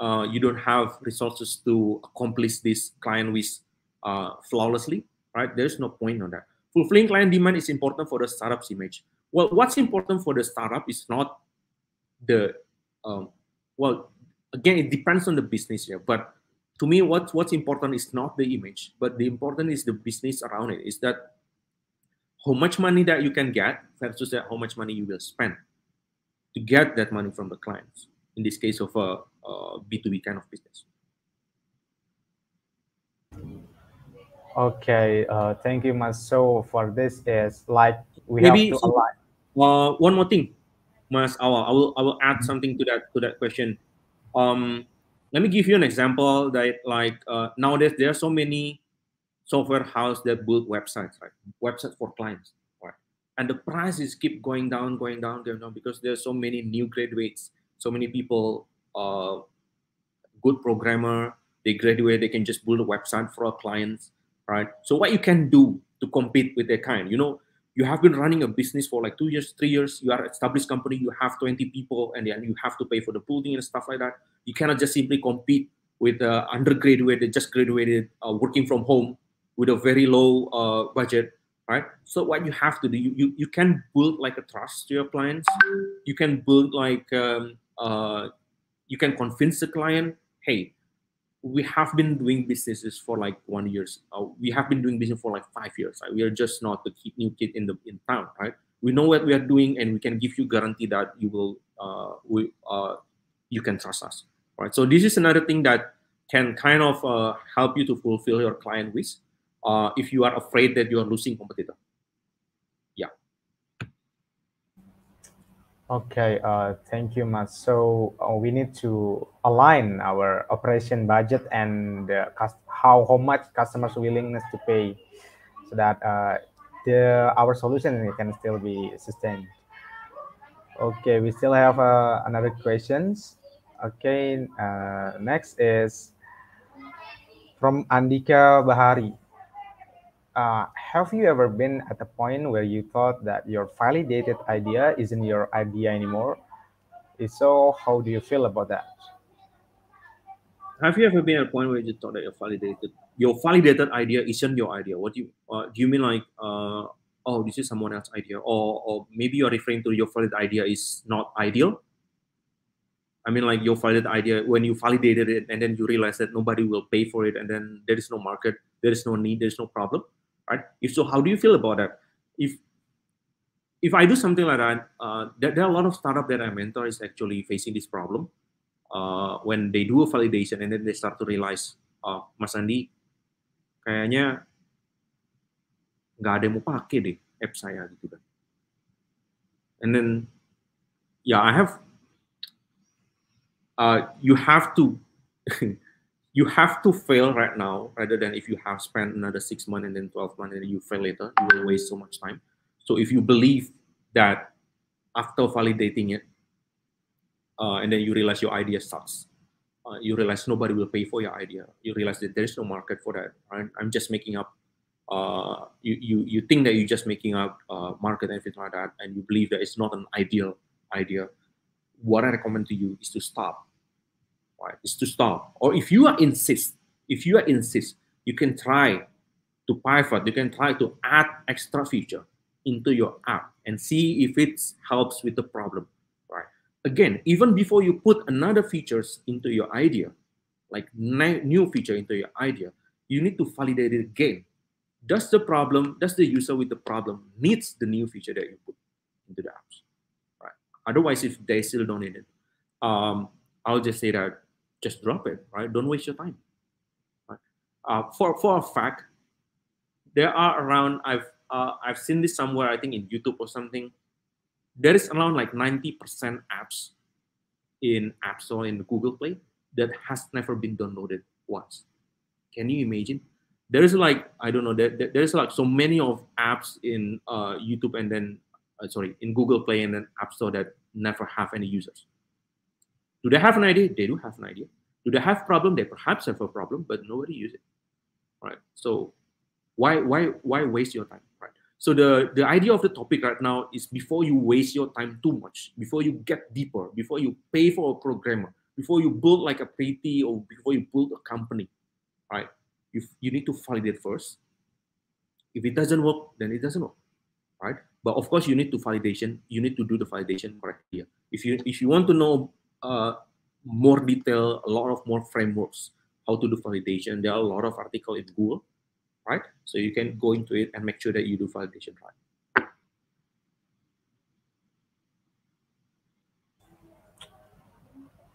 S4: Uh, you don't have resources to accomplish this client wish uh, flawlessly, right? There's no point on that. Fulfilling client demand is important for the startup's image. Well, what's important for the startup is not the um, well. Again, it depends on the business here, but to me, what, what's important is not the image, but the important is the business around it. Is that how much money that you can get versus that how much money you will spend to get that money from the clients. In this case of a a B2B kind of business.
S3: Okay, uh, thank you, Mas. So for this is like we
S4: Maybe
S3: have to align.
S4: Uh, one more thing, Mas Awal. I will I will add something to that to that question. Um, let me give you an example that like uh, nowadays there are so many software houses that build websites, right? Websites for clients, right? And the prices keep going down, going down, going down because there's so many new graduates, so many people uh, good programmer, they graduate, they can just build a website for our clients, right? So what you can do to compete with their kind, you know, you have been running a business for like two years, three years, you are established company, you have 20 people, and then you have to pay for the building and stuff like that. You cannot just simply compete with uh, undergraduate just graduated, uh, working from home with a very low uh, budget, right? So what you have to do, you, you, you can build like a trust to your clients. You can build like um, uh, you can convince the client, hey, we have been doing businesses for like one years. Uh, we have been doing business for like five years. Right? We are just not the new kid in the in town, right? We know what we are doing, and we can give you guarantee that you will, uh, we, uh, you can trust us, right? So this is another thing that can kind of uh, help you to fulfill your client wish. Uh, if you are afraid that you are losing competitor.
S3: Okay, uh, thank you, Mas. So uh, we need to align our operation budget and uh, how how much customers' willingness to pay, so that uh, the our solution can still be sustained. Okay, we still have uh, another questions. Okay, uh, next is from Andika Bahari uh, have you ever been at a point where you thought that your validated idea isn't your idea anymore? If so, how do you feel about that?
S4: Have you ever been at a point where you thought that your validated your validated idea isn't your idea? What do you uh, do? You mean like uh, oh, this is someone else's idea, or or maybe you're referring to your validated idea is not ideal? I mean, like your validated idea when you validated it and then you realize that nobody will pay for it, and then there is no market, there is no need, there is no problem right? If so, how do you feel about that? If if I do something like that, uh, there, there, are a lot of startup that I mentor is actually facing this problem. Uh, when they do a validation and then they start to realize, uh, Mas Andi, kayaknya nggak ada yang mau pakai deh app saya gitu kan. And then, yeah, I have, uh, you have to *laughs* you have to fail right now rather than if you have spent another six months and then 12 months and you fail later you will waste so much time so if you believe that after validating it uh, and then you realize your idea sucks uh, you realize nobody will pay for your idea you realize that there's no market for that right? i'm just making up uh, you, you you think that you're just making up uh, market and everything like that and you believe that it's not an ideal idea what i recommend to you is to stop right, is to stop. Or if you are insist, if you are insist, you can try to pivot, you can try to add extra feature into your app and see if it helps with the problem, right? Again, even before you put another features into your idea, like new feature into your idea, you need to validate it again. Does the problem, does the user with the problem needs the new feature that you put into the apps, right? Otherwise, if they still don't need it, um, I'll just say that just drop it, right? Don't waste your time. Right? Uh, for for a fact, there are around I've uh, I've seen this somewhere I think in YouTube or something. There is around like ninety percent apps in App Store in Google Play that has never been downloaded once. Can you imagine? There is like I don't know. There, there is like so many of apps in uh, YouTube and then uh, sorry in Google Play and then App Store that never have any users. Do they have an idea? They do have an idea. Do they have problem? They perhaps have a problem, but nobody use it. Right. So why why why waste your time? Right. So the the idea of the topic right now is before you waste your time too much, before you get deeper, before you pay for a programmer, before you build like a pretty or before you build a company, right? you, you need to validate first. If it doesn't work, then it doesn't work, right? But of course, you need to validation. You need to do the validation correctly. If you if you want to know uh, more detail, a lot of more frameworks, how to do validation, there are a lot of article in Google, right? So you can go into it and make sure that you do validation right.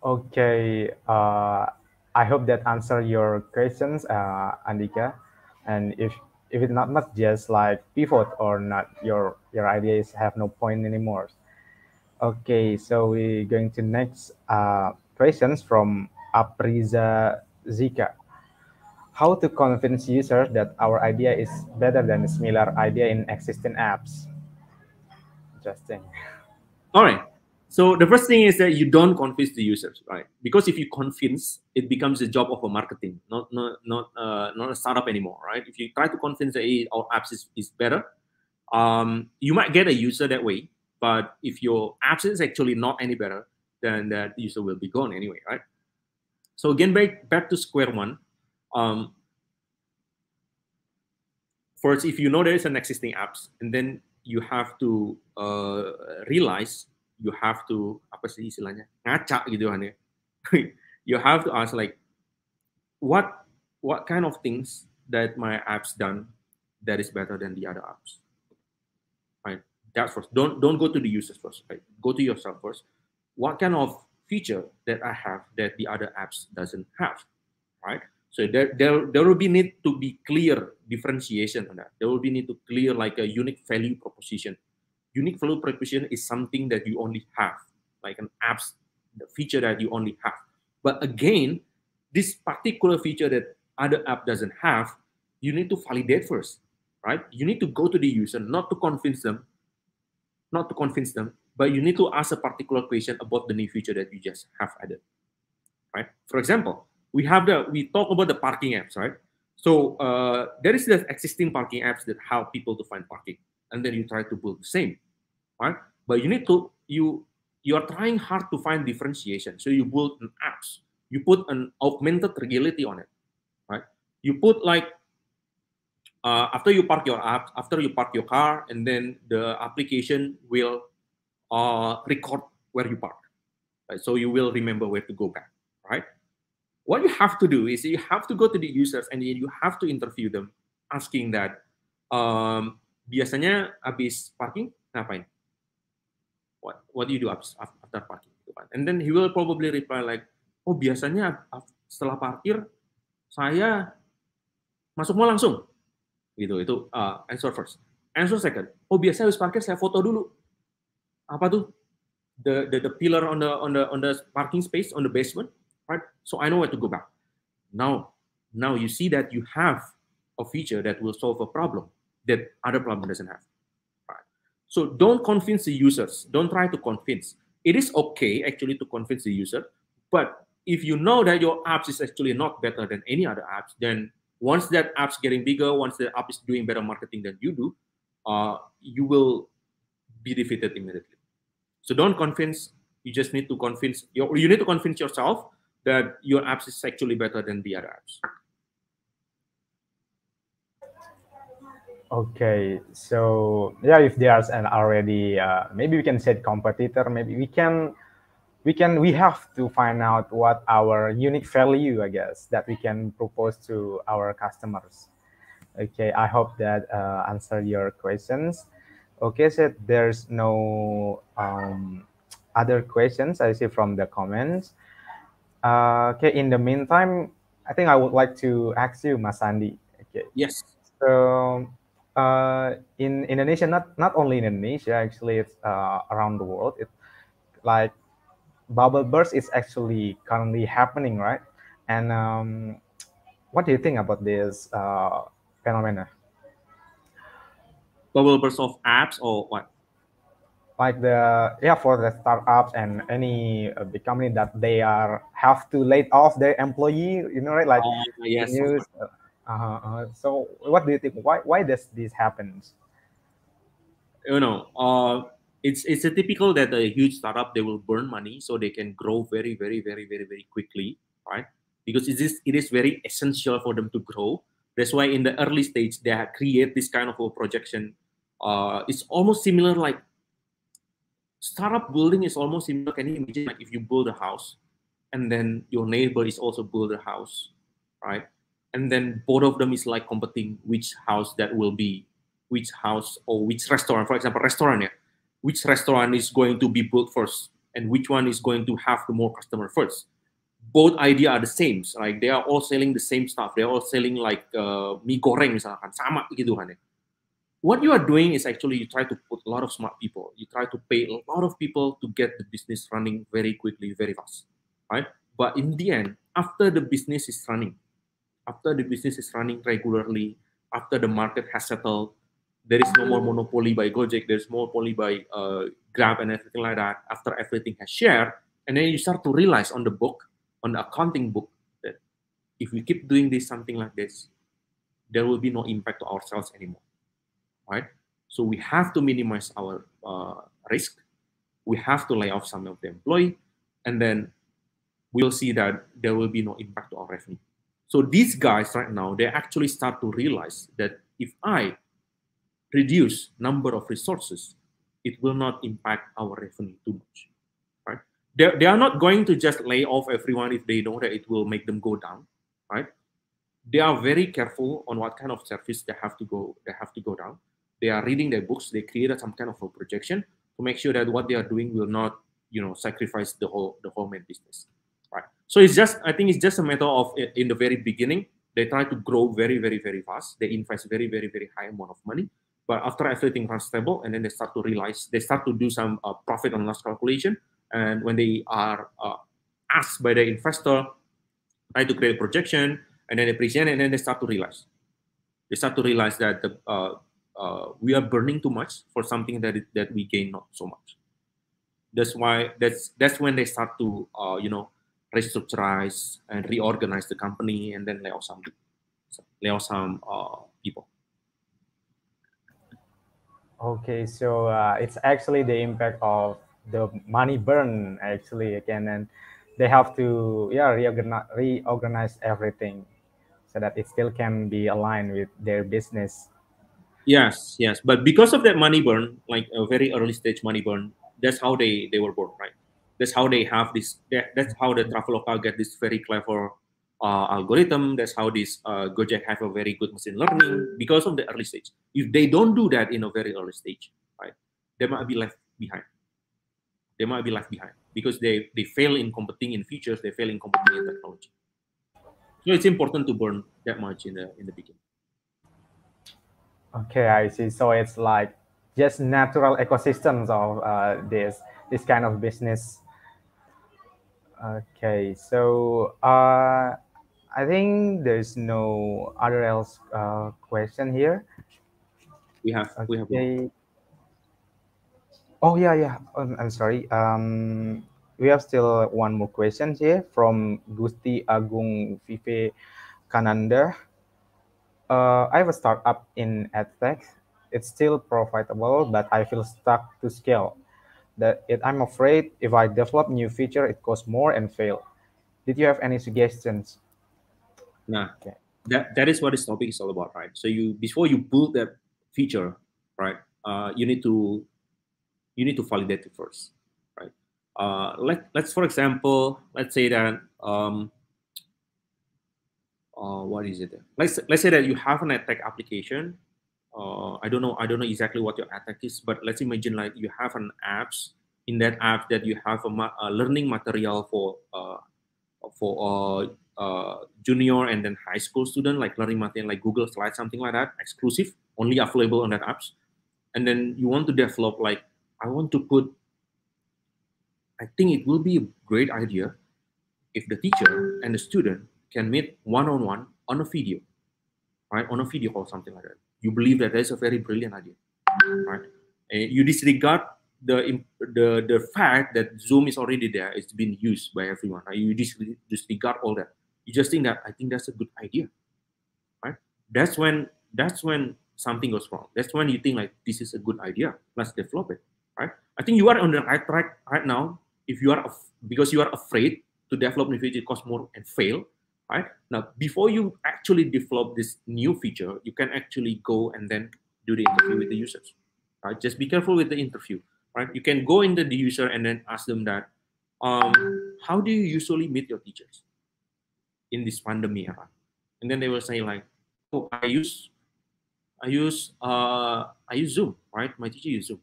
S3: Okay, uh, I hope that answer your questions, uh, Andika. And if if it's not not just like pivot or not, your your ideas have no point anymore. Okay, so we're going to next uh, questions from Apriza Zika. How to convince users that our idea is better than similar idea in existing apps? Interesting.
S4: All right. So the first thing is that you don't convince the users, right? Because if you convince, it becomes the job of a marketing, not not not uh, not a startup anymore, right? If you try to convince that our apps is, is better, um, you might get a user that way. But if your apps is actually not any better, then that user will be gone anyway, right? So again, back back to square one. Um, first, if you know there is an existing apps, and then you have to uh, realize you have to apa sih istilahnya ngaca gitu kan ya *laughs* you have to ask like what what kind of things that my apps done that is better than the other apps that's first don't don't go to the users first right go to yourself first what kind of feature that i have that the other apps doesn't have right so there, there, there will be need to be clear differentiation on that. There will be need to clear like a unique value proposition unique value proposition is something that you only have, like an apps the feature that you only have. But again, this particular feature that other app doesn't have, you need to validate first, right? You need to go to the user, not to convince them, not to convince them, but you need to ask a particular question about the new feature that you just have added, right? For example, we have the we talk about the parking apps, right? So uh, there is the existing parking apps that help people to find parking, and then you try to build the same right? But you need to you you are trying hard to find differentiation. So you build an apps, you put an augmented reality on it, right? You put like uh, after you park your app, after you park your car, and then the application will uh, record where you park. Right? So you will remember where to go back, right? What you have to do is you have to go to the users and you have to interview them, asking that um, biasanya habis parking ngapain? what what do you do after parking. And then he will probably reply like, oh biasanya setelah parkir saya masuk mall langsung. Gitu, itu uh, answer first. Answer second, oh biasanya habis parkir saya foto dulu. Apa tuh? The, the the pillar on the on the on the parking space on the basement, right? So I know where to go back. Now, now you see that you have a feature that will solve a problem that other problem doesn't have. right So don't convince the users. Don't try to convince. It is okay actually to convince the user, but if you know that your apps is actually not better than any other apps, then once that app's getting bigger, once the app is doing better marketing than you do, uh, you will be defeated immediately. So don't convince. You just need to convince. You, you need to convince yourself that your apps is actually better than the other apps.
S3: Okay, so yeah, if there's an already, uh, maybe we can set competitor. Maybe we can, we can, we have to find out what our unique value, I guess, that we can propose to our customers. Okay, I hope that uh, answer your questions. Okay, so there's no um, other questions I see from the comments. Uh, okay, in the meantime, I think I would like to ask you, Mas Sandy Okay.
S4: Yes.
S3: So uh, in Indonesia, not not only in Indonesia, actually, it's uh, around the world. It like bubble burst is actually currently happening, right? And um, what do you think about this uh, phenomena?
S4: Bubble burst of apps or what?
S3: Like the yeah for the startups and any uh, big company that they are have to lay off their employee, you know, right? Like
S4: uh, yes,
S3: news, uh, uh, so what do you think? Why why does this happen?
S4: You know, uh, it's it's a typical that a huge startup they will burn money so they can grow very very very very very quickly, right? because it is it is very essential for them to grow. That's why in the early stage they create this kind of a projection. Uh, it's almost similar like startup building is almost similar. Can you imagine like if you build a house and then your neighbor is also build a house, right? And then both of them is like competing which house that will be which house or which restaurant, for example, restaurant, yeah, which restaurant is going to be built first and which one is going to have the more customer first. Both idea are the same, like they are all selling the same stuff. They are all selling like uh, mie goreng misalkan, sama gitu kan. What you are doing is actually you try to put a lot of smart people. You try to pay a lot of people to get the business running very quickly, very fast, right? But in the end, after the business is running, after the business is running regularly, after the market has settled, there is no more monopoly by Gojek, there's more monopoly by uh, Grab and everything like that. After everything has shared, and then you start to realize on the book, on the accounting book, that if we keep doing this something like this, there will be no impact to ourselves anymore, right? So we have to minimize our uh, risk. We have to lay off some of the employee, and then we'll see that there will be no impact to our revenue. So these guys right now, they actually start to realize that if I reduce number of resources, it will not impact our revenue too much, right? They, they are not going to just lay off everyone if they know that it will make them go down, right? They are very careful on what kind of service they have to go, they have to go down. They are reading their books. They created some kind of a projection to make sure that what they are doing will not, you know, sacrifice the whole the whole main business, right? So it's just, I think it's just a matter of in the very beginning, they try to grow very, very, very fast. They invest very, very, very high amount of money but after everything runs stable, and then they start to realize, they start to do some uh, profit and loss calculation. And when they are uh, asked by the investor, try to create a projection, and then they present, and then they start to realize. They start to realize that the, uh, uh we are burning too much for something that it, that we gain not so much. That's why that's that's when they start to uh, you know restructurize and reorganize the company, and then lay off some lay off some uh, people.
S3: Okay, so uh, it's actually the impact of the money burn actually again, and they have to yeah reorganize, reorganize everything so that it still can be aligned with their business.
S4: Yes, yes, but because of that money burn, like a very early stage money burn, that's how they they were born, right? That's how they have this. That's how the Traveloka get this very clever uh, algorithm. That's how this uh, Gojek have a very good machine learning because of the early stage. If they don't do that in a very early stage, right, they might be left behind. They might be left behind because they they fail in competing in features. They fail in competing in technology. So it's important to burn that much in the in the beginning.
S3: Okay, I see. So it's like just natural ecosystems of uh, this this kind of business. Okay, so uh, I think there's no other else uh, question here.
S4: We have okay. we have.
S3: Oh yeah, yeah. Um, I'm sorry. Um, we have still one more question here from Gusti Agung Vive Kananda. Uh, I have a startup in edtech. It's still profitable, but I feel stuck to scale. That it, I'm afraid if I develop new feature, it costs more and fail. Did you have any suggestions
S4: Nah, that that is what this topic is all about, right? So you before you build that feature, right? Uh, you need to you need to validate it first, right? Uh, let let's for example, let's say that um, uh, what is it? Let's let's say that you have an edtech application. Uh, I don't know. I don't know exactly what your edtech is, but let's imagine like you have an apps. In that app, that you have a, a learning material for uh, for uh, junior and then high school student, like learning material like Google Slides, something like that, exclusive, only available on that apps. And then you want to develop like, I want to put, I think it will be a great idea if the teacher and the student can meet one-on-one -on, -one on a video, right? On a video or something like that. You believe that that's a very brilliant idea, right? And you disregard the the the fact that Zoom is already there, it's been used by everyone. Right? You disregard all that you just think that I think that's a good idea, right? That's when that's when something goes wrong. That's when you think like this is a good idea. Let's develop it, right? I think you are on the right track right now. If you are because you are afraid to develop new feature, cost more and fail, right? Now, before you actually develop this new feature, you can actually go and then do the interview with the users, right? Just be careful with the interview, right? You can go into the user and then ask them that, um, how do you usually meet your teachers in this pandemic era? And then they will say like, oh, I use, I use, uh, I use Zoom, right? My teacher use Zoom,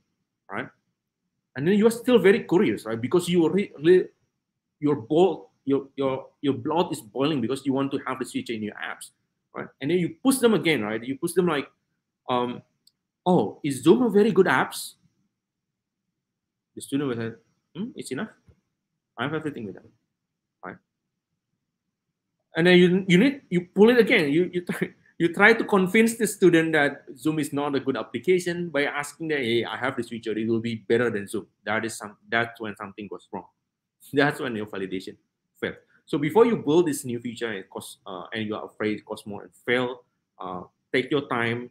S4: right? And then you are still very curious, right? Because you are really, you're bold your your your blood is boiling because you want to have the feature in your apps, right? And then you push them again, right? You push them like, um, oh, is Zoom a very good apps? The student will say, hmm, it's enough. I have everything with them? And then you you need you pull it again. You you try, you try to convince the student that Zoom is not a good application by asking that hey, I have this feature. It will be better than Zoom. That is some. That's when something goes wrong. *laughs* That's when your validation fail. So before you build this new feature and cost uh, and you are afraid it costs more and fail, uh, take your time,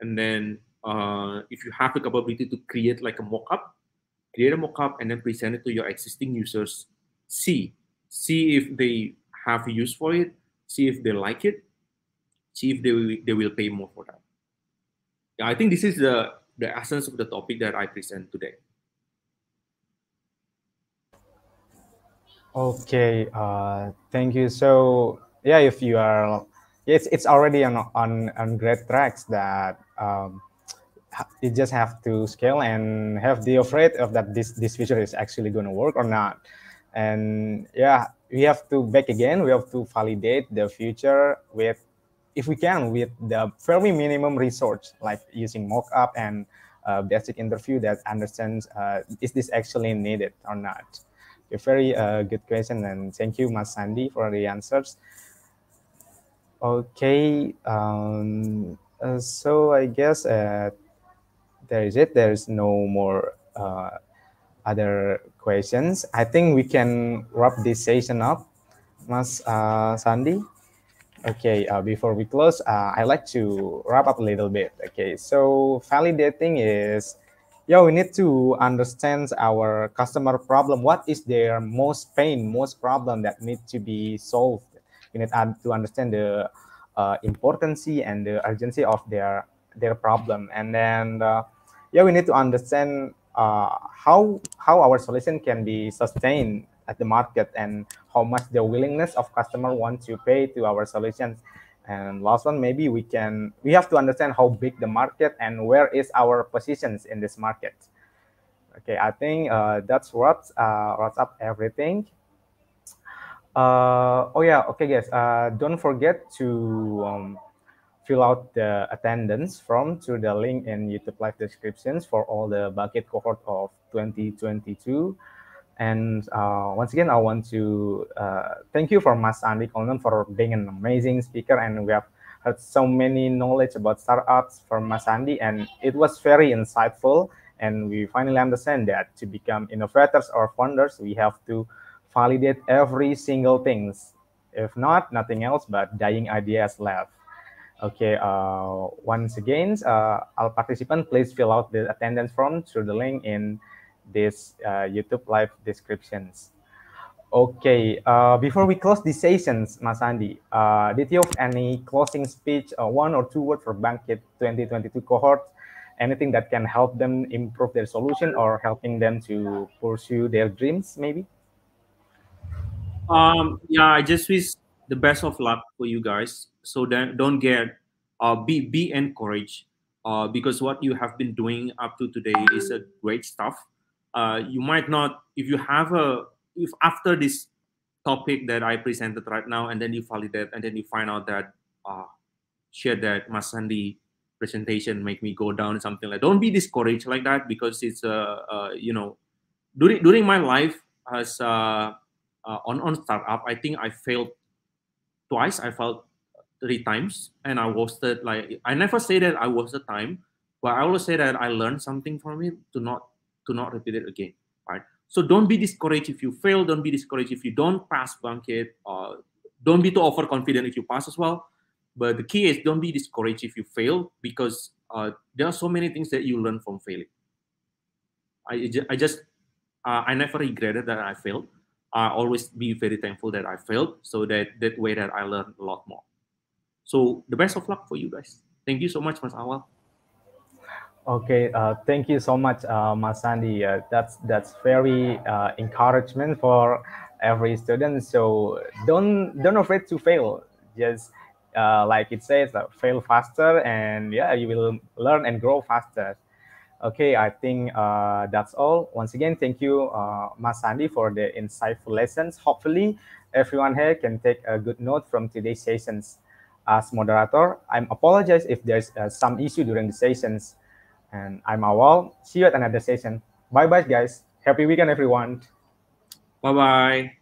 S4: and then uh, if you have the capability to create like a mockup, create a mockup and then present it to your existing users. See, see if they have use for it. See if they like it. See if they will, they will pay more for that. Yeah, I think this is the the essence of the topic that I present today.
S3: Okay, uh, thank you. So yeah, if you are, it's it's already on on on great tracks that um, you just have to scale and have the afraid of that this this feature is actually going to work or not. And yeah, we have to back again. We have to validate the future with, if we can, with the fairly minimum resource like using mockup and uh, basic interview that understands uh, is this actually needed or not a very uh, good question and thank you mas sandy for the answers okay um, uh, so i guess uh, there is it there's no more uh, other questions. I think we can wrap this session up. Mas uh, sandy okay uh, before we close i like to wrap up a little bit okay? So validating is yeah we need to understand our customer problem. What is their most pain most problem that need to be solved? We need to understand the uh, importance and the urgency of their their problem. And then uh, yeah we need to understand uh, how how our solution can be sustained at the market and how much the willingness of customer want to pay to our solutions and last one, maybe we can, we have to understand how big the market and where is our positions in this market. Okay, I think uh, that's what uh, wraps up everything. Uh, oh yeah, okay guys, uh, don't forget to um, fill out the attendance form through the link in YouTube live descriptions for all the Bangkit cohort of 2022. And uh, once again, I want to uh, thank you for Mas Sandy Colondam for being an amazing speaker. And we have heard so many knowledge about startups from Mas Andi, and it was very insightful. And we finally understand that to become innovators or founders, we have to validate every single things. If not, nothing else but dying ideas left. Okay, uh, once again, uh, all participants, please fill out the attendance form through the link in this uh, YouTube live descriptions. Okay, uh, before we close the sessions, Mas Sandy, uh, did you have any closing speech, uh, one or two words for Bangkit 2022 cohort? Anything that can help them improve their solution or helping them to pursue their dreams, maybe?
S4: Um, yeah, I just wish the best of luck for you guys. So then don't get, uh, be be encouraged, uh, because what you have been doing up to today is a great stuff uh, you might not if you have a if after this topic that I presented right now, and then you validate, and then you find out that uh, share that Mas Sandy presentation make me go down something like don't be discouraged like that because it's uh, uh you know during during my life as uh, uh, on on startup I think I failed twice I failed three times and I wasted like I never say that I wasted time but I always say that I learned something from it to not to not repeat it again, right? So don't be discouraged if you fail. Don't be discouraged if you don't pass Bangkit. Uh, don't be too overconfident if you pass as well. But the key is don't be discouraged if you fail because uh, there are so many things that you learn from failing. I, I just uh, I never regretted that I failed. I always be very thankful that I failed, so that that way that I learned a lot more. So the best of luck for you guys. Thank you so much, Mas Awal.
S3: Okay, uh, thank you so much, uh, Mas Sandy. Uh, that's that's very uh, encouragement for every student. So don't don't afraid to fail. Just uh, like it says, uh, fail faster, and yeah, you will learn and grow faster. Okay, I think uh, that's all. Once again, thank you, uh, Sandy, for the insightful lessons. Hopefully, everyone here can take a good note from today's sessions. As moderator, I'm apologize if there's uh, some issue during the sessions. And I'm Awal. See you at another session. Bye bye, guys. Happy weekend, everyone.
S4: Bye bye.